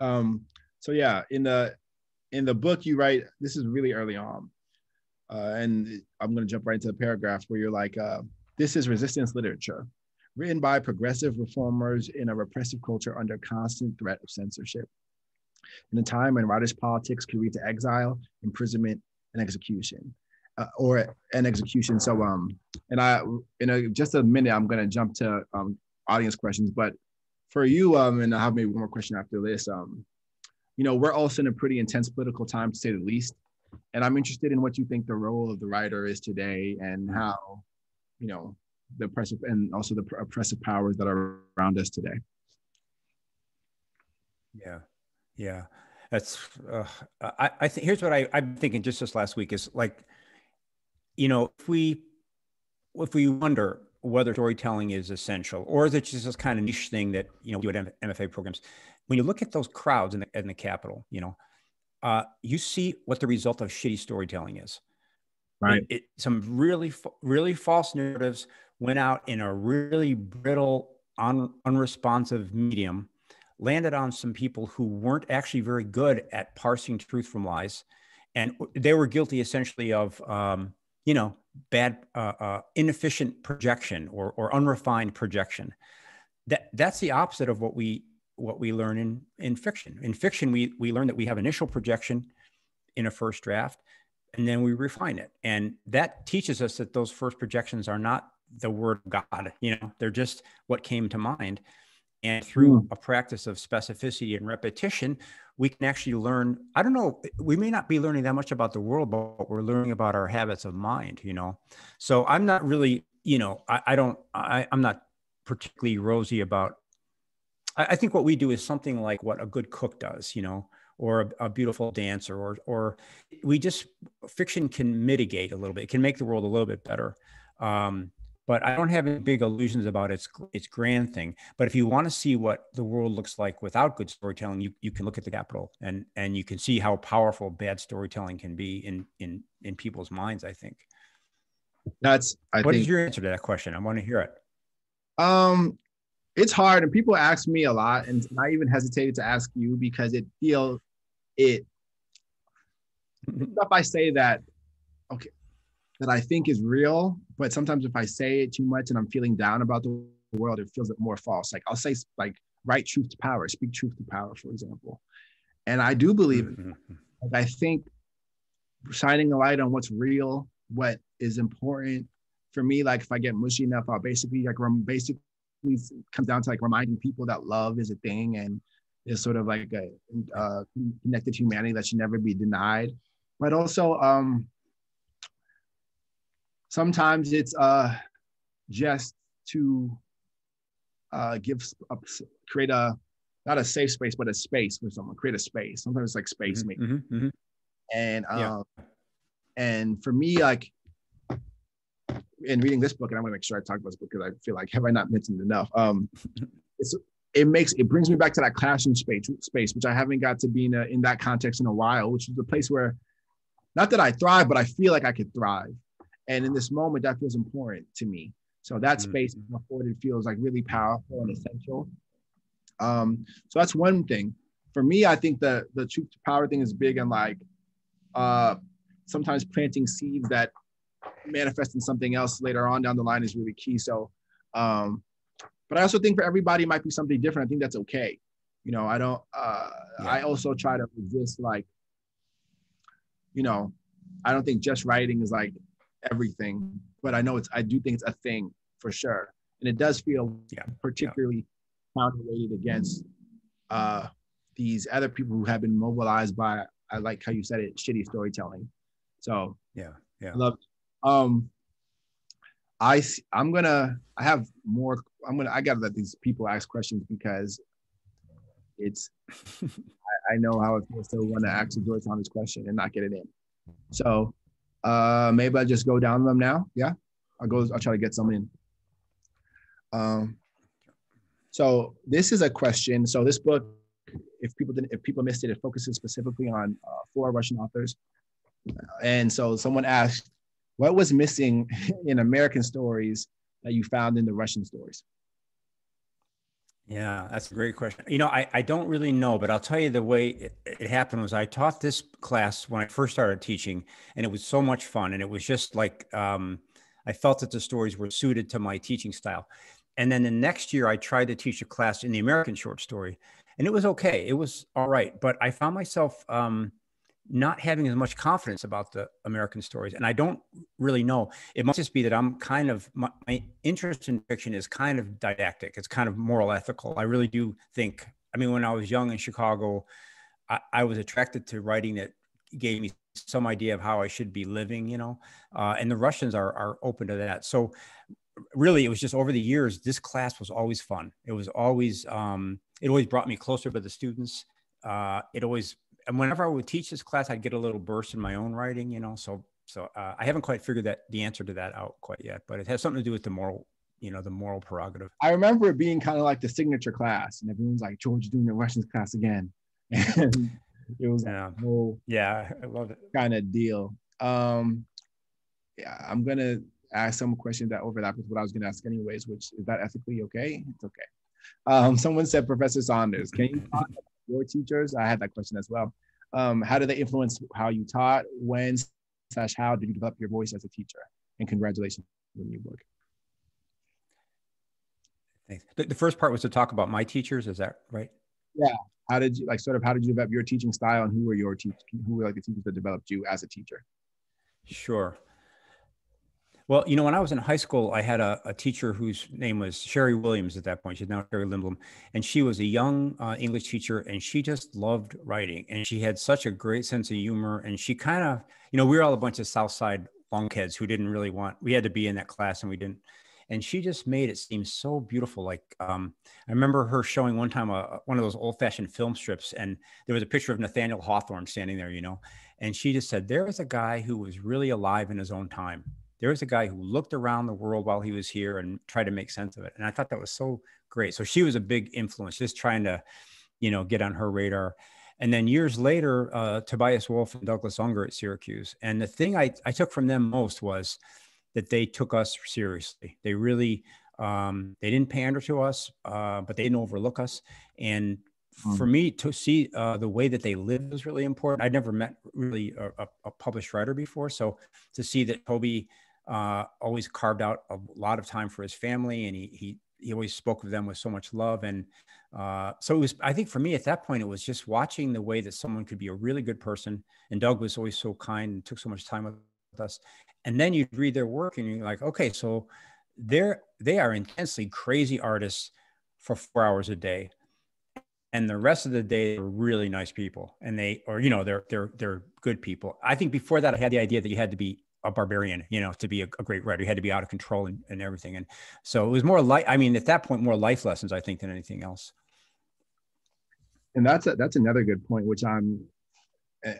Um. So yeah, in the in the book you write. This is really early on, uh, and I'm going to jump right into the paragraph where you're like, uh, "This is resistance literature." written by progressive reformers in a repressive culture under constant threat of censorship. In a time when writers' politics could lead to exile, imprisonment, and execution, uh, or an execution. So, um, and I, in a, just a minute, I'm going to jump to um, audience questions. But for you, um, and I have maybe one more question after this. Um, you know, we're also in a pretty intense political time, to say the least. And I'm interested in what you think the role of the writer is today, and how, you know, the oppressive and also the oppressive powers that are around us today. Yeah, yeah, that's. Uh, I I think here's what I I'm thinking just this last week is like, you know, if we if we wonder whether storytelling is essential or is it just this kind of niche thing that you know you at MFA programs, when you look at those crowds in the, in the Capitol, you know, uh, you see what the result of shitty storytelling is. Right. It, it, some really, really false narratives went out in a really brittle, un, unresponsive medium, landed on some people who weren't actually very good at parsing truth from lies, and they were guilty essentially of, um, you know, bad, uh, uh, inefficient projection or, or unrefined projection. That that's the opposite of what we what we learn in in fiction. In fiction, we we learn that we have initial projection in a first draft, and then we refine it, and that teaches us that those first projections are not the word of God. You know, they're just what came to mind. And through mm. a practice of specificity and repetition, we can actually learn. I don't know, we may not be learning that much about the world, but we're learning about our habits of mind, you know. So I'm not really, you know, I, I don't, I, I'm not particularly rosy about I, I think what we do is something like what a good cook does, you know, or a, a, beautiful dancer, or or we just fiction can mitigate a little bit. It can make the world a little bit better. Um, but I don't have any big illusions about its its grand thing. But if you want to see what the world looks like without good storytelling, you, you can look at the Capitol and and you can see how powerful bad storytelling can be in in in people's minds. I think. That's. I what think, is your answer to that question? I want to hear it. Um, it's hard and people ask me a lot and i even hesitated to ask you because it feels it stuff i say that okay that i think is real but sometimes if i say it too much and i'm feeling down about the world it feels more false like i'll say like write truth to power speak truth to power for example and i do believe mm-hmm. it like i think shining a light on what's real what is important for me like if i get mushy enough i'll basically like i'm basically comes down to like reminding people that love is a thing and is sort of like a uh, connected humanity that should never be denied. But also, um, sometimes it's uh, just to uh, give a, create a not a safe space, but a space for someone. Create a space. Sometimes it's like space, mm-hmm, maybe. Mm-hmm, mm-hmm. And um, yeah. and for me, like in reading this book, and I'm gonna make sure I talk about this book because I feel like have I not mentioned enough? Um, it's it makes it brings me back to that classroom space space, which I haven't got to be in, a, in that context in a while, which is a place where not that I thrive, but I feel like I could thrive. And in this moment, that feels important to me. So that mm-hmm. space afforded feels like really powerful and essential. Um, so that's one thing. For me, I think the the truth to power thing is big and like uh, sometimes planting seeds that manifest in something else later on down the line is really key. So, um, but I also think for everybody it might be something different. I think that's okay. You know, I don't. Uh, yeah. I also try to resist like, you know, I don't think just writing is like everything, but I know it's. I do think it's a thing for sure, and it does feel yeah. particularly yeah. counterweighted against uh, these other people who have been mobilized by. I like how you said it, shitty storytelling. So yeah, yeah, I love um, I I'm gonna I have more. I'm gonna I gotta let these people ask questions because it's I, I, know how it feels to want to ask George on this question and not get it in. So uh, maybe I just go down them now. Yeah, I'll go. I'll try to get some in. Um, so this is a question. So this book, if people didn't, if people missed it, it focuses specifically on uh, four Russian authors. And so someone asked, what was missing in American stories that you found in the Russian stories? Yeah, that's a great question. You know, I, I don't really know, but I'll tell you the way it, it, happened was I taught this class when I first started teaching, and it was so much fun. And it was just like um, I felt that the stories were suited to my teaching style. And then the next year, I tried to teach a class in the American short story, and it was okay. It was all right, but I found myself um, not having as much confidence about the American stories. And I don't really know. It must just be that I'm kind of, my, my, interest in fiction is kind of didactic. It's kind of moral ethical. I really do think, I mean, when I was young in Chicago, I, I was attracted to writing that gave me some idea of how I should be living, you know, uh, and the Russians are, are open to that. So really it was just over the years, this class was always fun. It was always, um, it always brought me closer to the students. Uh, it always and whenever I would teach this class, I'd get a little burst in my own writing, you know. So So uh, I haven't quite figured that the answer to that out quite yet, but it has something to do with the moral, you know, the moral prerogative. I remember it being kind of like the signature class, and everyone's like, "George, doing the Russians class again," and it was yeah, like yeah, I love it kind of deal. Um, yeah, I'm gonna ask some questions that overlap with what I was gonna ask anyways. Which is that ethically okay? It's okay. Um, someone said, Professor Saunders, can you talk your teachers? I had that question as well. Um, how did they influence how you taught? When slash how did you develop your voice as a teacher? And congratulations on the new book. Thanks. The, the first part was to talk about my teachers. Is that right? Yeah. How did you like sort of how did you develop your teaching style and who were your teachers? Who were like the teachers that developed you as a teacher? Sure. Well, you know, when I was in high school, I had a, a teacher whose name was Sherry Williams at that point. She's now Sherry Lindblom. And she was a young uh, English teacher and she just loved writing. And she had such a great sense of humor. And she kind of, you know, we were all a bunch of South Side lunkheads who didn't really want, we had to be in that class and we didn't. And she just made it seem so beautiful. Like um, I remember her showing one time a, one of those old fashioned film strips, and there was a picture of Nathaniel Hawthorne standing there, you know. And she just said, There was a guy who was really alive in his own time there was a guy who looked around the world while he was here and tried to make sense of it. And I thought that was so great. So she was a big influence, just trying to, you know, get on her radar. And then years later, uh, Tobias Wolff and Douglas Unger at Syracuse. And the thing I, I took from them most was that they took us seriously. They really, um, they didn't pander to us, uh, but they didn't overlook us. And for mm. me to see uh, the way that they live was really important. I'd never met really a, a, published writer before, so to see that Toby uh, always carved out a lot of time for his family, and he he he always spoke of them with so much love. And uh, so it was. I think for me at that point, it was just watching the way that someone could be a really good person. And Doug was always so kind and took so much time with us. And then you'd read their work, and you're like, okay, so they're they are intensely crazy artists for four hours a day and the rest of the day they're really nice people and they or you know they're they're they're good people i think before that i had the idea that you had to be a barbarian, you know, to be a, a great writer. He had to be out of control and, and everything. And so it was more like, I mean, at that point, more life lessons, I think, than anything else. And that's a, that's another good point, which I'm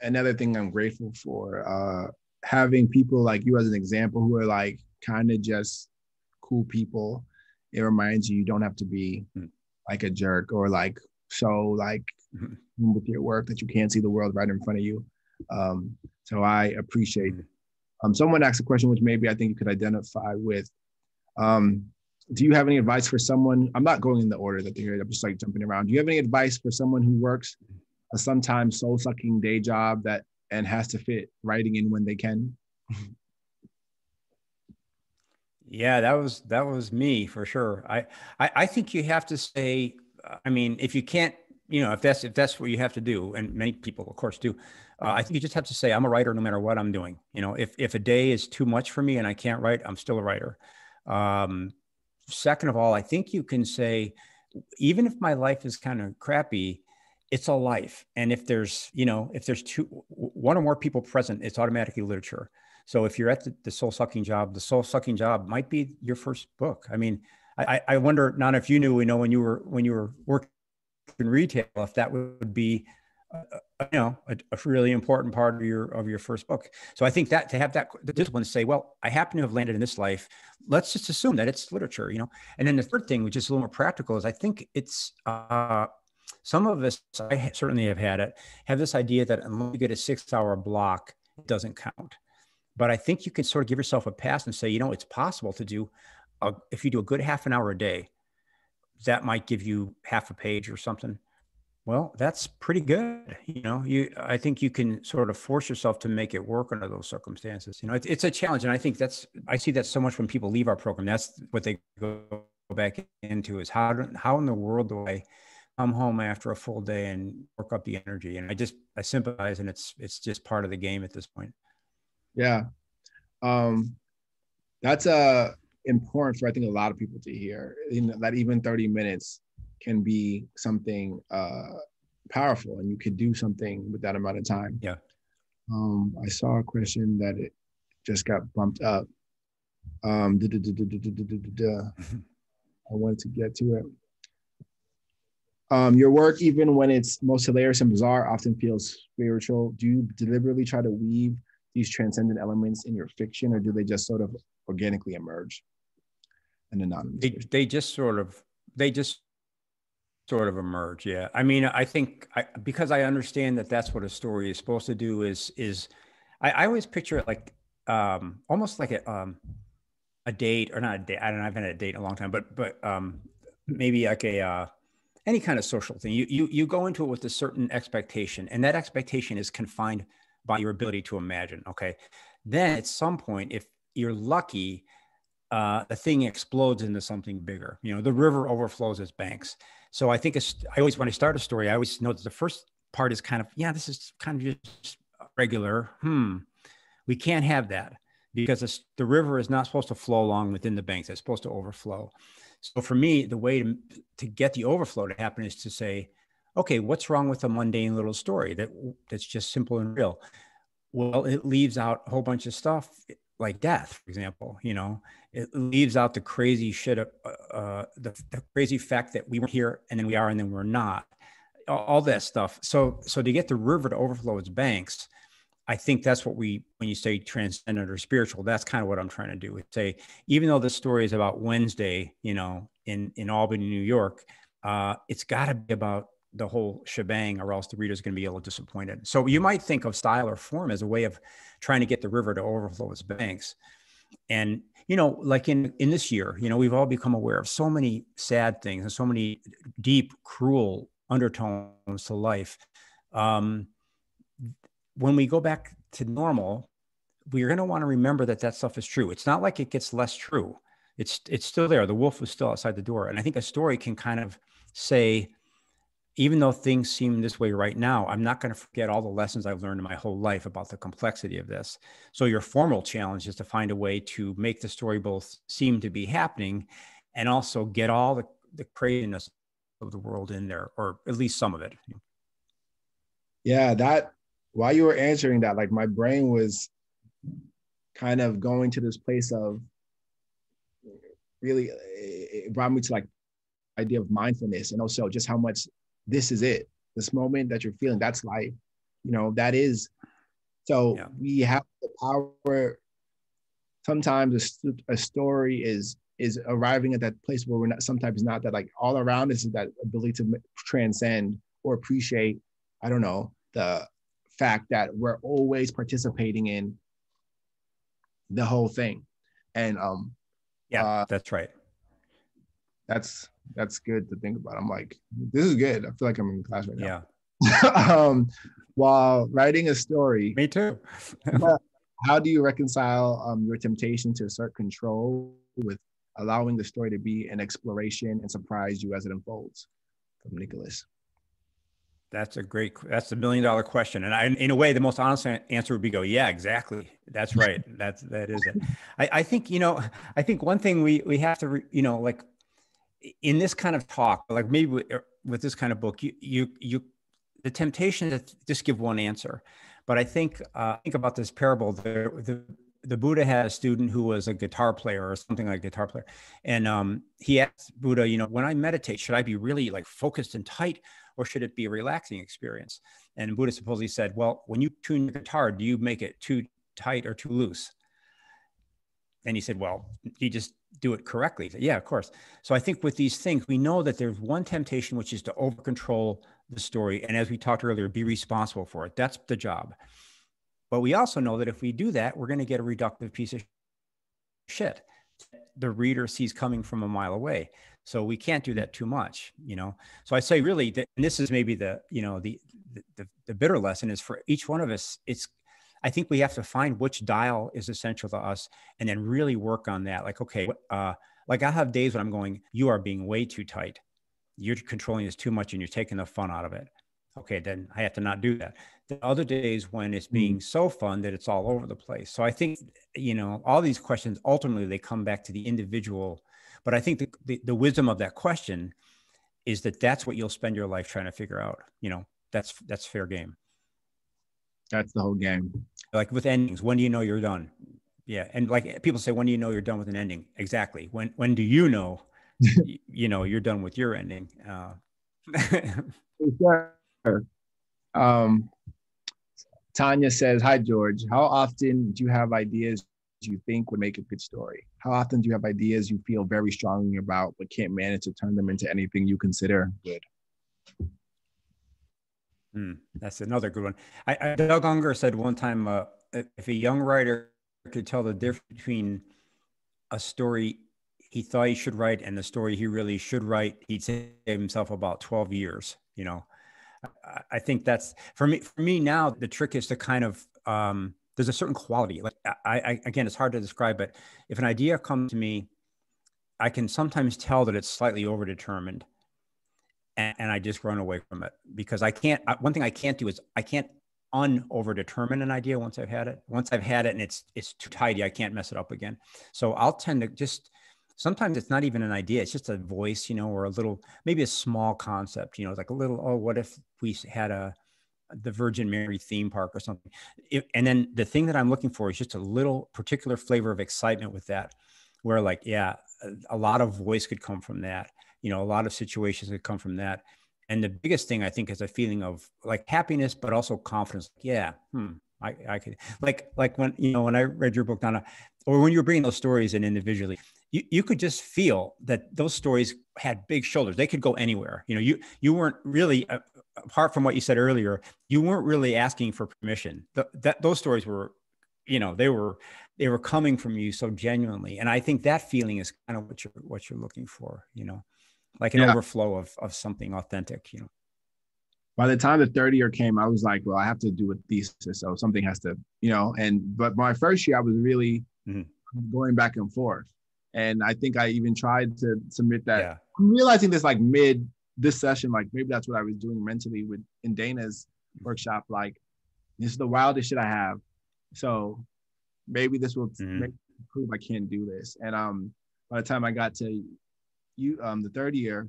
another thing I'm grateful for. Uh, having people like you as an example who are like kind of just cool people. It reminds you you don't have to be mm. like a jerk or like so like mm-hmm. with your work that you can't see the world right in front of you. Um, so I appreciate mm-hmm. Um, someone asked a question which maybe I think you could identify with. Um, do you have any advice for someone? I'm not going in the order that they're here. I'm just like jumping around. Do you have any advice for someone who works a sometimes soul sucking day job that and has to fit writing in when they can? yeah, that was that was me for sure. I, I I think you have to say. I mean, if you can't, you know, if that's if that's what you have to do, and many people, of course, do uh, I think you just have to say I'm a writer no matter what I'm doing. You know, if if a day is too much for me and I can't write, I'm still a writer. Um, second of all, I think you can say even if my life is kind of crappy, it's a life. And if there's you know if there's two one or more people present, it's automatically literature. So if you're at the, the soul sucking job, the soul sucking job might be your first book. I mean, I, I wonder, not if you knew, you know, when you were when you were working in retail, if that would be you know a, a, really important part of your of your first book. So i think that to have that the discipline to say well i happen to have landed in this life. Let's just assume that it's literature you know? And then the third thing which is a little more practical is i think it's uh some of us i certainly have had it have this idea that unless you get a six hour block it doesn't count. But i think you can sort of give yourself a pass and say you know it's possible to do a, if you do a good half an hour a day that might give you half a page or something well, that's pretty good. You know, you I think you can sort of force yourself to make it work under those circumstances. You know, it's, it's a challenge, and I think that's I see that so much when people leave our program. That's what they go back into is how do, how in the world do I come home after a full day and work up the energy? And I just I sympathize, and it's it's just part of the game at this point. Yeah, um, that's uh important for I think a lot of people to hear. You know, that even thirty minutes can be something uh, powerful and you could do something with that amount of time. Yeah. Um, I saw a question that it just got bumped up. Um, I wanted to get to it. Um, your work, even when it's most hilarious and bizarre, often feels spiritual. Do you deliberately try to weave these transcendent elements in your fiction, or do they just sort of organically emerge? And anonymous. They, they just sort of they just sort of emerge. Yeah, I mean, I think I, because I understand that that's what a story is supposed to do. Is is I, I always picture it like um, almost like a um, a date or not a date. I don't know. I've been at a date in a long time, but but um, maybe like a uh, any kind of social thing. You you you go into it with a certain expectation, and that expectation is confined by your ability to imagine. Okay, then at some point, if you're lucky, uh, the thing explodes into something bigger. You know, the river overflows its banks. So I think it's, I always when I start a story, I always know that the first part is kind of yeah, this is kind of just regular. Hmm, we can't have that because the river is not supposed to flow along within the banks. It's supposed to overflow. So for me, the way to, to get the overflow to happen is to say, okay, what's wrong with a mundane little story that that's just simple and real? Well, it leaves out a whole bunch of stuff like death, for example. You know, it leaves out the crazy shit, uh, uh, the, the crazy fact that we were here and then we are and then we're not, all, all that stuff. So, so to get the river to overflow its banks, I think that's what we, when you say transcendent or spiritual, that's kind of what I'm trying to do. We say, even though the story is about Wednesday, you know, in in Albany, New York, uh, it's got to be about the whole shebang, or else the reader's going to be a little disappointed. So you might think of style or form as a way of trying to get the river to overflow its banks. And you know, like in in this year, you know, we've all become aware of so many sad things and so many deep, cruel undertones to life. Um, when we go back to normal, we're going to want to remember that that stuff is true. It's not like it gets less true. It's it's still there. The wolf was still outside the door, and I think a story can kind of say, even though things seem this way right now, I'm not going to forget all the lessons I've learned in my whole life about the complexity of this. So your formal challenge is to find a way to make the story both seem to be happening, and also get all the the craziness of the world in there, or at least some of it. Yeah, that while you were answering that, like my brain was kind of going to this place of really it brought me to like idea of mindfulness and also just how much this is it this moment that you're feeling that's life you know that is so yeah. we have the power sometimes a, a, story is is arriving at that place where we're not sometimes not that like all around us is that ability to transcend or appreciate i don't know the fact that we're always participating in the whole thing. And um yeah, uh, that's right. That's that's good to think about. I'm like, this is good. I feel like I'm in class right now. Yeah. um while writing a story. Me too. how do you reconcile um, your temptation to assert control with allowing the story to be an exploration and surprise you as it unfolds? From Nicholas. That's a great. That's a million dollar question, and I, in a way, the most honest answer would be go, yeah, exactly. That's right. That's that is it. I, I think you know. I think one thing we we have to, you know, like in this kind of talk, like maybe with, er, with this kind of book, you you you, the temptation to just give one answer, but I think uh, think about this parable. The, the the Buddha had a student who was a guitar player or something like a guitar player, and um, he asked Buddha, you know, when I meditate, should I be really like focused and tight? or should it be a relaxing experience? And Buddha supposedly said, well, when you tune your guitar, do you make it too tight or too loose? And he said, well, you just do it correctly. Yeah, of course. So I think with these things, we know that there's one temptation, which is to over control the story. And as we talked earlier, be responsible for it. That's the job. But we also know that if we do that, we're going to get a reductive piece of shit the reader sees coming from a mile away. So we can't do that too much, you know. So I say really that, and this is maybe the, you know, the, the the bitter lesson is for each one of us. It's, I think we have to find which dial is essential to us, and then really work on that. Like, okay, uh, like I have days when I'm going, you are being way too tight. You're controlling this too much, and you're taking the fun out of it. Okay, then I have to not do that. The other days when it's being mm. so fun that it's all over the place. So I think, you know, all these questions ultimately they come back to the individual but I think the, the, the wisdom of that question is that that's what you'll spend your life trying to figure out. You know, that's that's fair game. That's the whole game. Like with endings, when do you know you're done? Yeah, and like people say, when do you know you're done with an ending? Exactly. When when do you know? you know you're done with your ending. Uh, sure. Um, Tanya says, Hi, George. How often do you have ideas you think would make a good story? How often do you have ideas you feel very strongly about but can't manage to turn them into anything you consider good? Hmm, that's another good one. I, I, Doug Unger said one time uh, if a young writer could tell the difference between a story he thought he should write and the story he really should write, he'd save himself about 12 years. You know, I, I think that's for me. For me now, the trick is to kind of um, there's a certain quality. Like I, I again, it's hard to describe, but if an idea comes to me, I can sometimes tell that it's slightly overdetermined, and, and I just run away from it because I can't. One thing I can't do is I can't un overdetermine an idea once I've had it. Once I've had it and it's it's too tidy, I can't mess it up again. So I'll tend to just sometimes it's not even an idea it's just a voice you know or a little maybe a small concept you know like a little oh what if we had a the virgin mary theme park or something it, and then the thing that i'm looking for is just a little particular flavor of excitement with that where like yeah a lot of voice could come from that you know a lot of situations that come from that. And the biggest thing i think is a feeling of like happiness but also confidence. Yeah hmm I, I could like like when you know when I read your book Donna or when you were bringing those stories in individually you, you could just feel that those stories had big shoulders. They could go anywhere. You know you you weren't really uh, apart from what you said earlier you weren't really asking for permission. The, that those stories were you know they were they were coming from you so genuinely. And i think that feeling is kind of what you're what you're looking for you know like an yeah. overflow of of something authentic you know by the time the third year came i was like well i have to do a thesis so something has to you know and but my first year i was really mm-hmm. going back and forth and I think I even tried to submit that. Yeah. I'm realizing this like mid this session, like maybe that's what I was doing mentally with in Dana's workshop. Like, this is the wildest shit I have. So maybe this will mm-hmm. prove I can't do this. And um, by the time I got to you, um, the third year,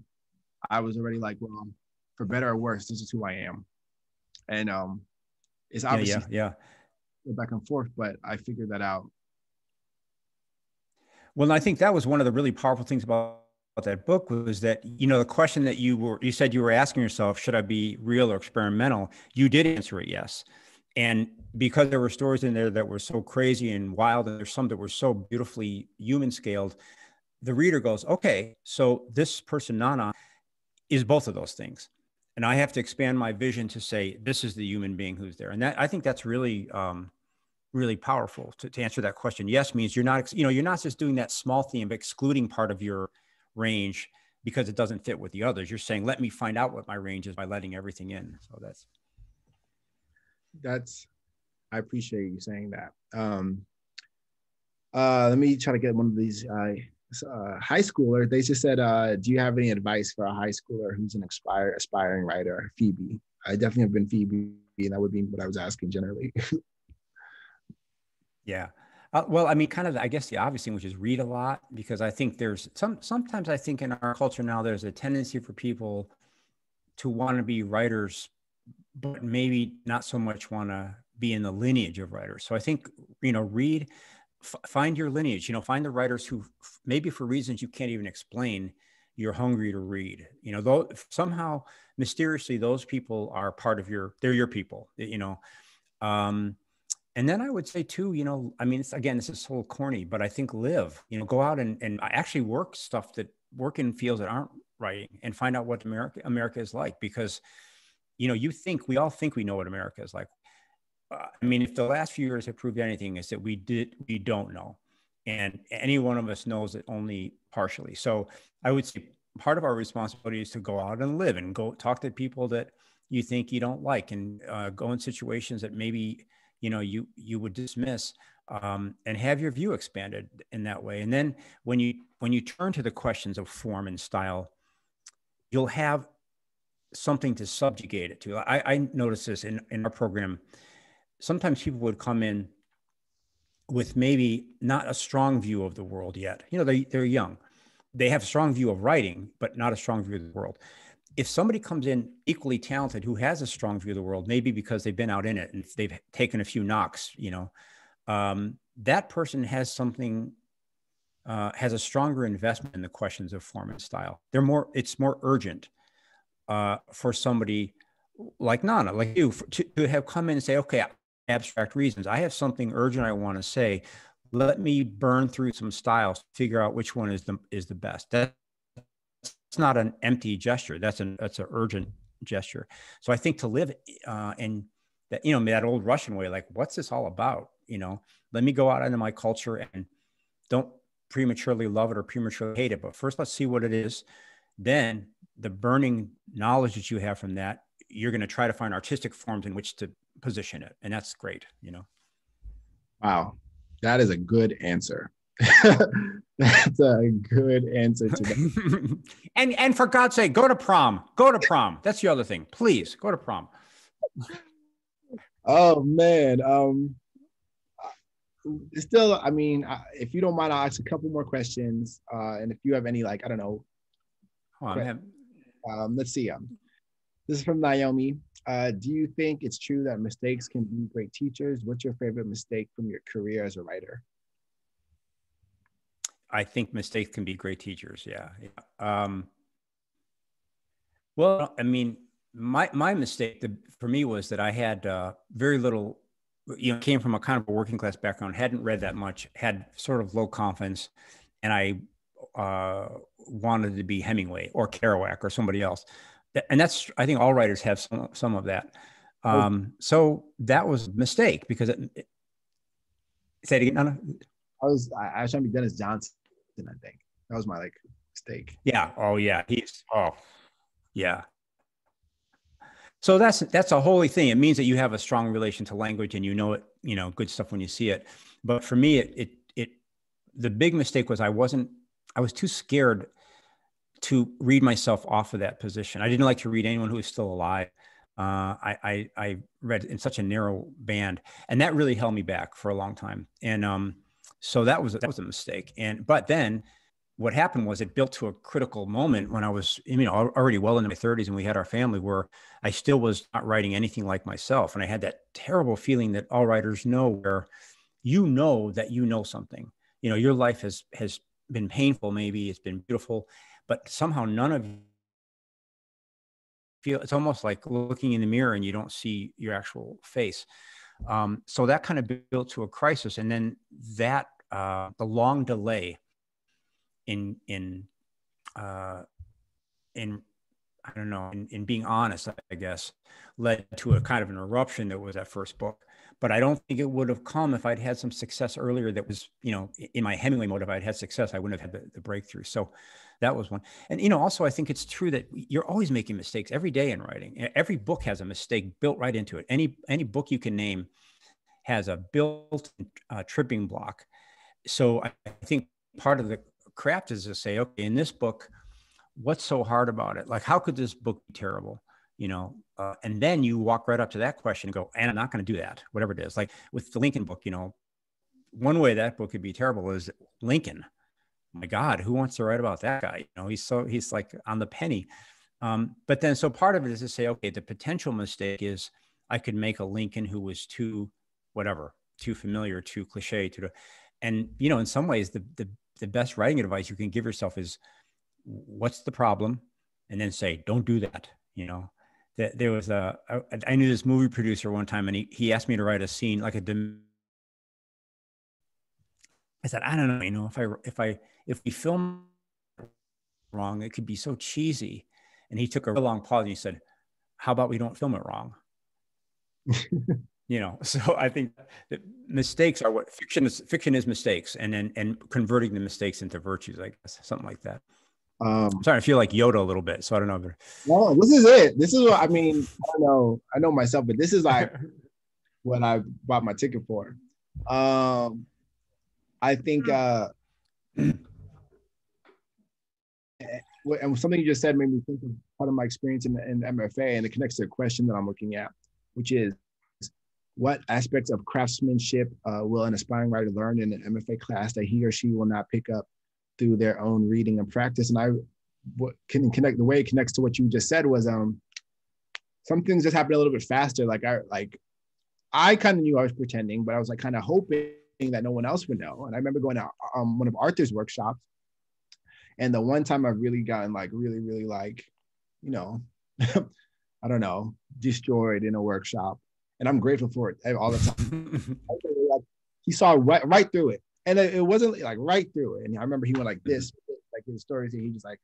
I was already like, well, for better or worse, this is who I am. And um, it's obviously yeah, yeah, yeah. back and forth, but I figured that out well, I think that was one of the really powerful things about that book was that you know the question that you were you said you were asking yourself should i be real or experimental you did answer it yes and because there were stories in there that were so crazy and wild and there's some that were so beautifully human scaled the reader goes okay so this person nana is both of those things and i have to expand my vision to say this is the human being who's there and that i think that's really um, really powerful to, to answer that question. Yes means you're not, you know, you're not just doing that small theme, excluding part of your range because it doesn't fit with the others. You're saying, let me find out what my range is by letting everything in. So that's that's I appreciate you saying that. Um uh let me try to get one of these uh, uh high schooler. They just said, uh, do you have any advice for a high schooler who's an aspire aspiring writer? Phoebe. I definitely have been Phoebe, and that would be what I was asking generally. Yeah. Uh, well, I mean, kind of, I guess the obvious thing, which is read a lot, because I think there's some, sometimes I think in our culture now, there's a tendency for people to want to be writers, but maybe not so much want to be in the lineage of writers. So I think, you know, read, f- find your lineage, you know, find the writers who maybe for reasons you can't even explain, you're hungry to read, you know, though somehow mysteriously those people are part of your, they're your people, you know, um, and then I would say too, you know, I mean, it's, again, this is so corny, but I think live, you know, go out and, and actually work stuff that work in fields that aren't writing and find out what America, America is like, because, you know, you think, we all think we know what America is like. Uh, I mean, if the last few years have proved anything is that we did, we don't know. And any one of us knows it only partially. So I would say part of our responsibility is to go out and live and go talk to people that you think you don't like and uh, go in situations that maybe you know you you would dismiss um, and have your view expanded in that way and then when you when you turn to the questions of form and style you'll have something to subjugate it to i, I notice this in, in our program sometimes people would come in with maybe not a strong view of the world yet. You know they, they're young. They have a strong view of writing but not a strong view of the world. If somebody comes in equally talented who has a strong view of the world, maybe because they've been out in it and they've taken a few knocks, you know, um, that person has something, uh, has a stronger investment in the questions of form and style. They're more, it's more urgent uh, for somebody like Nana, like you, for, to, to have come in and say, okay, abstract reasons. I have something urgent I want to say. Let me burn through some styles, figure out which one is the is the best. That's not an empty gesture. That's an that's an urgent gesture. So I think to live uh, in that you know that old Russian way, like what's this all about? You know, let me go out into my culture and don't prematurely love it or prematurely hate it. But first, let's see what it is. Then the burning knowledge that you have from that, you're going to try to find artistic forms in which to position it, and that's great. You know. Wow, that is a good answer. That's a good answer to that. and and for God's sake, go to prom. Go to prom. That's the other thing. Please go to prom. Oh man. Um still, I mean, if you don't mind, I'll ask a couple more questions. Uh, and if you have any, like, I don't know. Man. Um, let's see. Um, this is from Naomi. Uh, do you think it's true that mistakes can be great teachers? What's your favorite mistake from your career as a writer? I think mistakes can be great teachers. Yeah. Um, well, I mean, my my mistake the, for me was that I had uh, very little. You know, came from a kind of a working class background, hadn't read that much, had sort of low confidence, and I uh, wanted to be Hemingway or Kerouac or somebody else. And that's I think all writers have some some of that. Um, so that was a mistake because it, it say it again. No, no. I was I, was trying to be Denis Johnson. I think that was my like mistake. Yeah. Oh yeah. He's oh yeah. So that's that's a holy thing. It means that you have a strong relation to language and you know it. You know good stuff when you see it. But for me, it it it the big mistake was I wasn't. I was too scared to read myself off of that position. I didn't like to read anyone who was still alive. Uh, I, I, I read in such a narrow band, and that really held me back for a long time. And um, so that was that was a mistake. And but then what happened was it built to a critical moment when I was you know already well into my 30s and we had our family where I still was not writing anything like myself. And I had that terrible feeling that all writers know where you know that you know something. You know, your life has has been painful, maybe it's been beautiful, but somehow none of you feel it's almost like looking in the mirror and you don't see your actual face. Um, so that kind of built to a crisis, and then that uh, the long delay in in uh, in I don't know in, in being honest, I guess, led to a kind of an eruption that was that first book. But I don't think it would have come if I'd had some success earlier. That was, you know, in my Hemingway mode. If I'd had success, I wouldn't have had the, the breakthrough. So that was one. And you know, also I think it's true that you're always making mistakes every day in writing. Every book has a mistake built right into it. Any any book you can name has a built uh, tripping block. So I think part of the craft is to say, okay, in this book, what's so hard about it? Like, how could this book be terrible? You know, uh, and then you walk right up to that question and go, and I'm not going to do that, whatever it is. Like with the Lincoln book, you know, one way that book could be terrible is Lincoln my God, who wants to write about that guy? You know, he's so he's like on the penny. Um, but then, so part of it is to say, okay, the potential mistake is I could make a Lincoln who was too, whatever, too familiar, too cliche, to, and you know, in some ways, the the the best writing advice you can give yourself is, what's the problem, and then say, don't do that. You know, that there was a I, I knew this movie producer one time, and he he asked me to write a scene like a I said, I don't know, you know, if I if I if we film wrong, it could be so cheesy. And he took a long pause and he said, How about we don't film it wrong? you know, so I think that mistakes are what fiction is fiction is mistakes and then and converting the mistakes into virtues, I guess, something like that. Um, I'm sorry, I feel like Yoda a little bit, so I don't know. No, this is it. This is what I mean. I know, I know myself, but this is like what I bought my ticket for. Um, I think hmm. uh, and something you just said made me think of part of my experience in, in MFA, and it connects to a question that I'm looking at, which is what aspects of craftsmanship uh, will an aspiring writer learn in an MFA class that he or she will not pick up through their own reading and practice? And I what can connect the way it connects to what you just said was um some things just happened a little bit faster. Like I like I kind of knew I was pretending, but I was like kind of hoping that no one else would know. And I remember going to um, one of Arthur's workshops, and the one time I've really gotten like really, really like, you know, I don't know, destroyed in a workshop and I'm grateful for it all the time. he saw right, right through it, and it, it, wasn't like right through it. And I remember he went like this, like his stories. And he just like,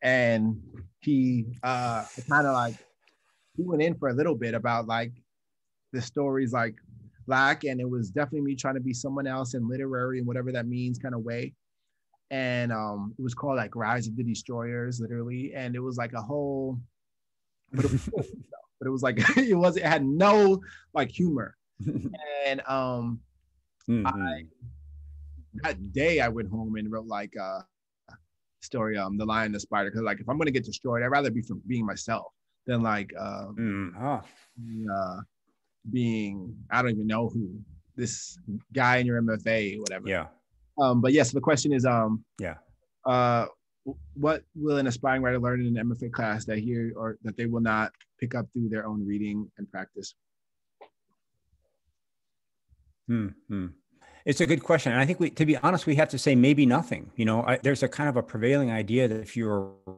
and he uh kind of like he went in for a little bit about like the stories like black, and it was definitely me trying to be someone else in literary and whatever that means kind of way. And um, it was called like Rise of the Destroyers, literally, and it was like a whole. But it was, but it was like it was it had no like humor, and um, mm-hmm. I that day I went home and wrote like a story, um, The Lion and the Spider, because like if I'm gonna get destroyed, I'd rather be from being myself than like uh, mm. oh. uh being I don't even know who this guy in your MFA, whatever. Yeah. Um, but yes, the question is, um, yeah. Uh, what will an aspiring writer learn in an MFA class that here or that they will not pick up through their own reading and practice? Hmm. hmm. It's a good question, and I think we, to be honest, we have to say maybe nothing. You know, I, there's a kind of a prevailing idea that if you're a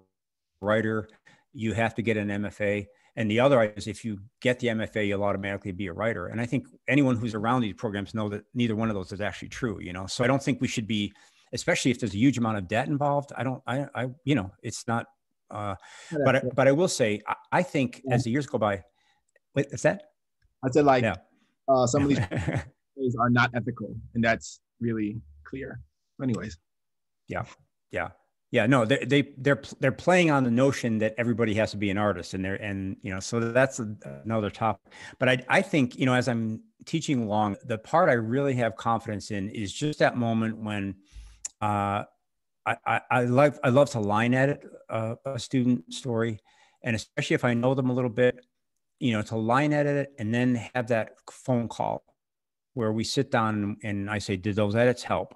writer, you have to get an MFA. And the other is if you get the MFA, you'll automatically be a writer. And I think anyone who's around these programs know that neither one of those is actually true. You know, so I don't think we should be, especially if there's a huge amount of debt involved. I don't, I, I, you know, it's not. Uh, but I, but I will say, I, I think yeah. as the years go by, wait, is that? I said like, yeah. uh, some of these are not ethical, and that's really clear. Anyways. Yeah. Yeah yeah no they, they they're they're playing on the notion that everybody has to be an artist and they're and you know so that's another topic. But i i think you know as i'm teaching along the part i really have confidence in is just that moment when uh i i, love i love to line edit a, a student story. And especially if i know them a little bit you know to line edit it and then have that phone call where we sit down and i say did those edits help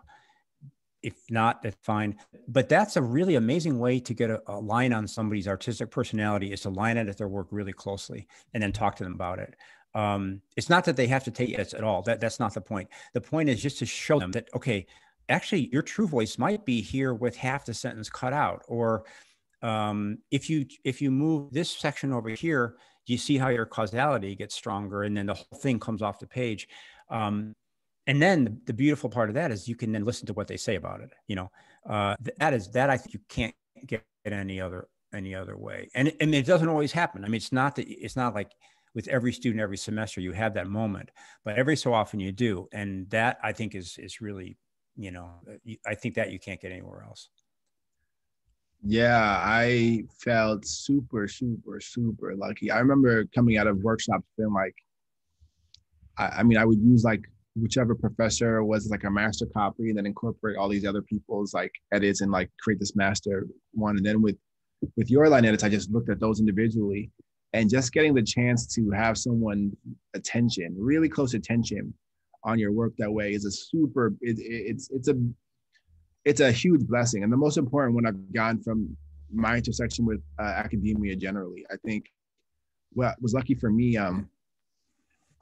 if not, that's fine. But that's a really amazing way to get a, a, line on somebody's artistic personality is to line it at their work really closely and then talk to them about it. Um, it's not that they have to take it at all. That that's not the point. The point is just to show them that okay, actually, your true voice might be here with half the sentence cut out, or um, if you if you move this section over here, you see how your causality gets stronger, and then the whole thing comes off the page. Um, and then the, the, beautiful part of that is you can then listen to what they say about it you know? Uh, that is that i think you can't get any other any other way. And, and it doesn't always happen. I mean it's not that it's not like with every student every semester you have that moment but every so often you do. And that i think is is really you know i think that you can't get anywhere else. Yeah i felt super super super lucky. I remember coming out of workshops feeling like I, I mean i would use like whichever professor was like a master copy and then incorporate all these other people's like edits and like create this master one. And then with with your line edits i just looked at those individually and just getting the chance to have someone attention really close attention on your work that way is a super it, it's it's a it's a huge blessing. And the most important one i've gotten from my intersection with uh, academia generally i think what was lucky for me um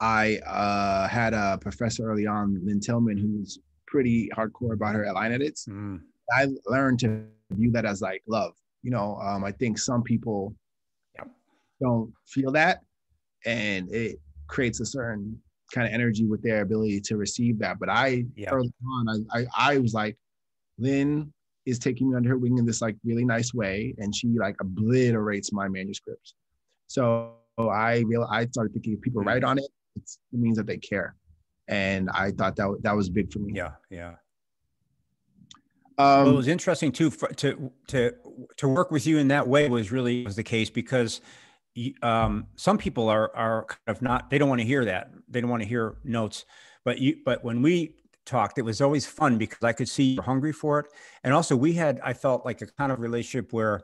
I uh, had a professor early on, Lynne Tillman, who's pretty hardcore about her line edits. Mm. I learned to view that as like love. You know, um, I think some people yep. don't feel that, and it creates a certain kind of energy with their ability to receive that. But I yep. early on, I, I I was like, Lynne is taking me under her wing in this like really nice way, and she like obliterates my manuscripts. So I real I started thinking if people mm. write on it, it means that they care, and I thought that that was big for me. Yeah, yeah. Um, well, it was interesting too for, to to to work with you in that way was really was the case because um, some people are are kind of not they don't want to hear that they don't want to hear notes, but you but when we talked, it was always fun because I could see you're hungry for it, and also we had I felt like a kind of relationship where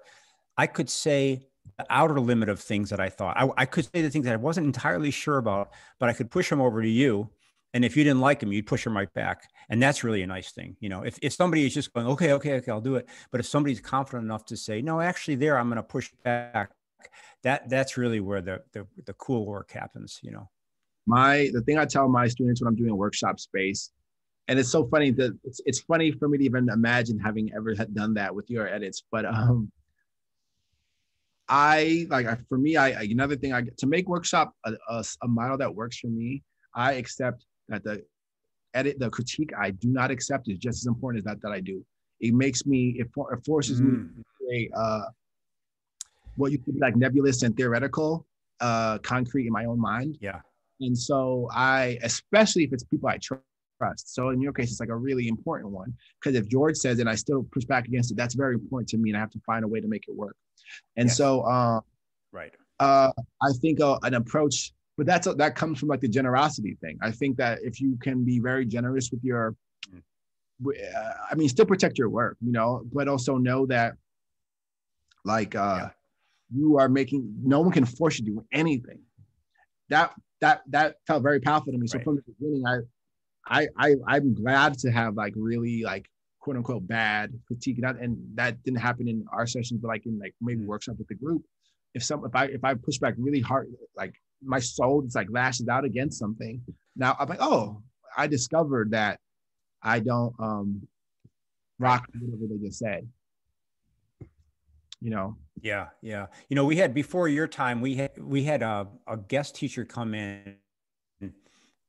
I could say the outer limit of things that I thought. I, I, could say the things that I wasn't entirely sure about, but I could push them over to you. And if you didn't like them, you'd push them right back. And that's really a nice thing. You know, if, if somebody is just going, okay, okay, okay, I'll do it. But if somebody's confident enough to say, no, actually there, I'm going to push back. That that's really where the, the, the cool work happens, you know? My, the thing I tell my students when I'm doing a workshop space, and it's so funny that it's, it's funny for me to even imagine having ever done that with your edits, but, um, I like I, for me, I another thing I to make workshop a, a, a model that works for me. I accept that the edit, the critique I do not accept is just as important as that that I do. It makes me, it, for, it forces mm. me to create uh, what you could like nebulous and theoretical, uh, concrete in my own mind. Yeah. And so I, especially if it's people I trust. So in your case, it's like a really important one because if George says it and I still push back against it, that's very important to me, and I have to find a way to make it work. And yes. so, uh, right. Uh, I think uh, an approach, but that's that comes from like the generosity thing. I think that if you can be very generous with your, mm. uh, I mean, still protect your work, you know, but also know that, like, uh, yeah. you are making. No one can force you to do anything. That that that felt very powerful to me. So right. from the beginning, I, I, I, I'm glad to have like really like quote unquote bad critique. And, and that didn't happen in our sessions but like in like maybe mm. workshop with the group. If some if i if i push back really hard like my soul just like lashes out against something now i'm like oh i discovered that i don't um rock whatever they just said. You know? Yeah yeah. You know we had before your time we had we had a, a guest teacher come in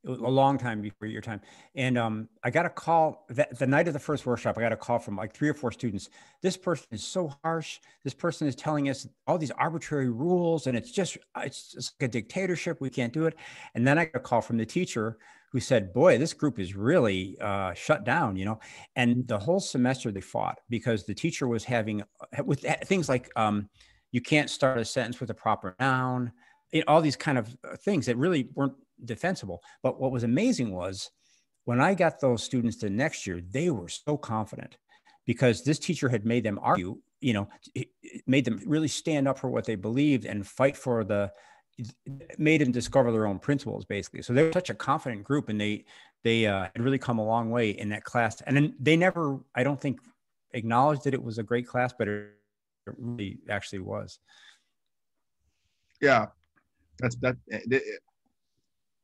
a long time before your time. And um, I got a call that the night of the first workshop. I got a call from like three or four students. This person is so harsh. This person is telling us all these arbitrary rules, and it's just it's just like a dictatorship. We can't do it. And then I got a call from the teacher who said, "Boy, this group is really uh, shut down." You know, and the whole semester they fought because the teacher was having uh, with things like um, you can't start a sentence with a proper noun. all these kind of uh, things that really weren't defensible. But what was amazing was when I got those students to next year, they were so confident because this teacher had made them argue, you know, made them really stand up for what they believed and fight for the made them discover their own principles basically. So they were such a confident group and they they uh, had really come a long way in that class. And then they never, I don't think, acknowledged that it was a great class, but it, it really actually was. Yeah, that's that.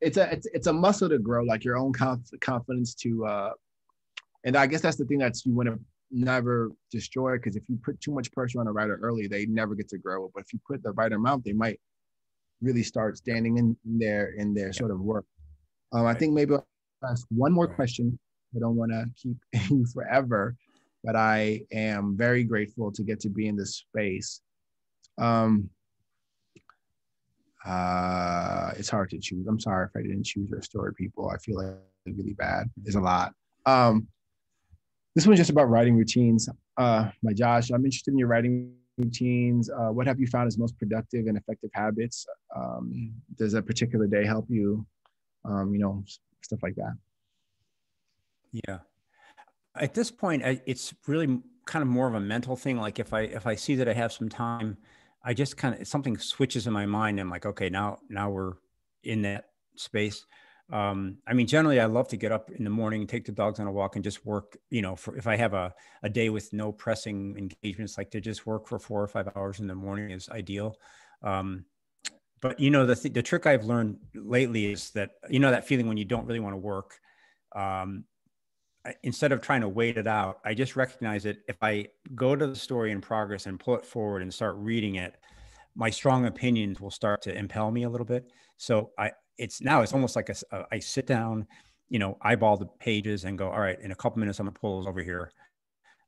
It, it's a it's, it's a muscle to grow, like your own conf- confidence to. uh And I guess that's the thing that you want to never destroy because if you put too much pressure on a writer early, they never get to grow. But if you put the right amount, they might really start standing in their in their sort of work. Um, I think maybe I'll ask one more question. I don't want to keep you forever, but I am very grateful to get to be in this space. Um, uh, it's hard to choose. I'm sorry if I didn't choose your story, people. I feel like really bad. There's a lot. Um, this one's just about writing routines. Uh, my Josh, I'm interested in your writing routines. Uh, what have you found as most productive and effective habits? Um, does a particular day help you? Um, you know, stuff like that. Yeah. At this point, it's really kind of more of a mental thing. Like if I if I see that I have some time I just kind of something switches in my mind. I'm like, okay, now now we're in that space. Um, I mean, generally, I love to get up in the morning, take the dogs on a walk, and just work. You know, for if I have a a day with no pressing engagements, like to just work for four or five hours in the morning is ideal. Um, but you know, the th- the trick I've learned lately is that you know that feeling when you don't really want to work. Um, instead of trying to wait it out, I just recognize that if I go to the story in progress and pull it forward and start reading it, my strong opinions will start to impel me a little bit. So I, it's now it's almost like a, a, I sit down, you know, eyeball the pages and go, all right, in a couple minutes I'm gonna pull those over here,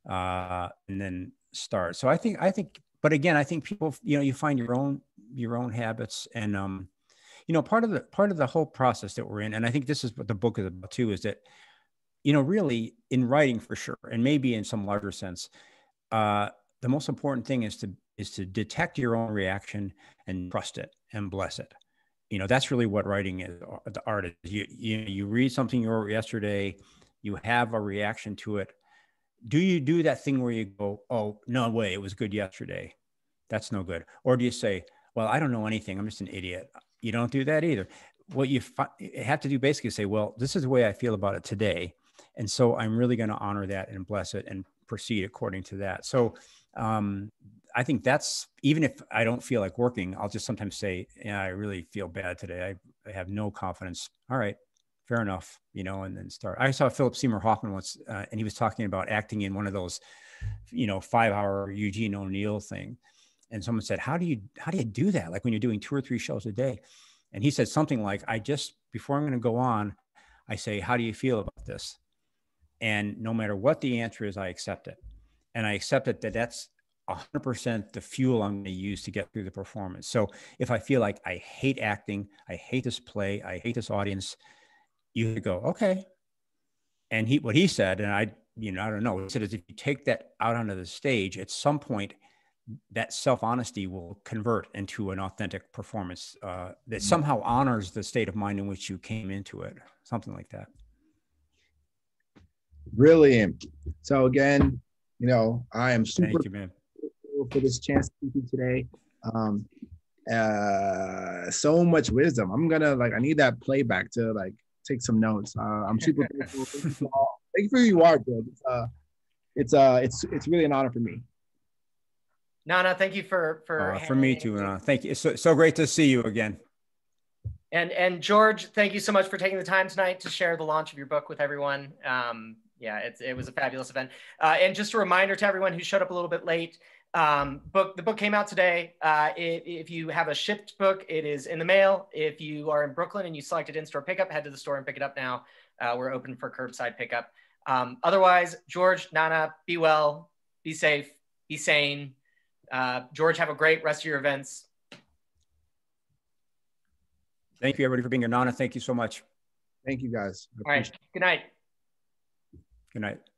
uh, and then start. So I think I think, but again, I think people, you know, you find your own your own habits and um, you know, part of the part of the whole process that we're in, and I think this is what the book is about too, is that you know, really in writing for sure, and maybe in some larger sense, uh, the most important thing is to is to detect your own reaction and trust it and bless it. You know, that's really what writing is. Uh, the art is. You you you read something you wrote yesterday, you have a reaction to it. Do you do that thing where you go, "Oh no way, it was good yesterday"? That's no good. Or do you say, "Well, I don't know anything. I'm just an idiot." You don't do that either. What you fi- have to do basically is say, "Well, this is the way I feel about it today." And so I'm really going to honor that and bless it and proceed according to that. So um, I think that's even if I don't feel like working, I'll just sometimes say, yeah, I really feel bad today. I, I have no confidence. All right, fair enough, you know, and then start. I saw Philip Seymour Hoffman once, uh, and he was talking about acting in one of those, you know, five hour Eugene O'Neill thing. and someone said, "How do you how do you do that? Like when you're doing two or three shows a day?" And he said something like, "I just before I'm going to go on, I say, how do you feel about this?" And no matter what the answer is, I accept it, and I accept it that that's 100% the fuel I'm going to use to get through the performance. So if I feel like I hate acting, I hate this play, I hate this audience, you go, okay. And he, what he said, and I, you know, I don't know, he said is if you take that out onto the stage, at some point, that self honesty will convert into an authentic performance uh, that mm-hmm. somehow honors the state of mind in which you came into it, something like that. Brilliant. So again, you know, I am super Thank you, man. for this chance to speak today. Um, uh, so much wisdom. I'm gonna like, I need that playback to like take some notes. Uh, I'm super grateful. Thank you for who you are, Joe. It's uh, it's uh, it's it's really an honor for me. Nana, thank you for for uh, for me too. Nana. Thank you. It's so, so great to see you again. And and George, thank you so much for taking the time tonight to share the launch of your book with everyone. Um, yeah, it's, it was a fabulous event. Uh, and just a reminder to everyone who showed up a little bit late, um, book the book came out today. Uh, it, if you have a shipped book, it is in the mail. If you are in Brooklyn and you selected in-store pickup, head to the store and pick it up now. Uh, we're open for curbside pickup. Um, otherwise, George, Nana, be well, be safe, be sane. Uh, George, have a great rest of your events. Thank you, everybody, for being here. Nana, thank you so much. Thank you, guys. All right. Good night. Good night.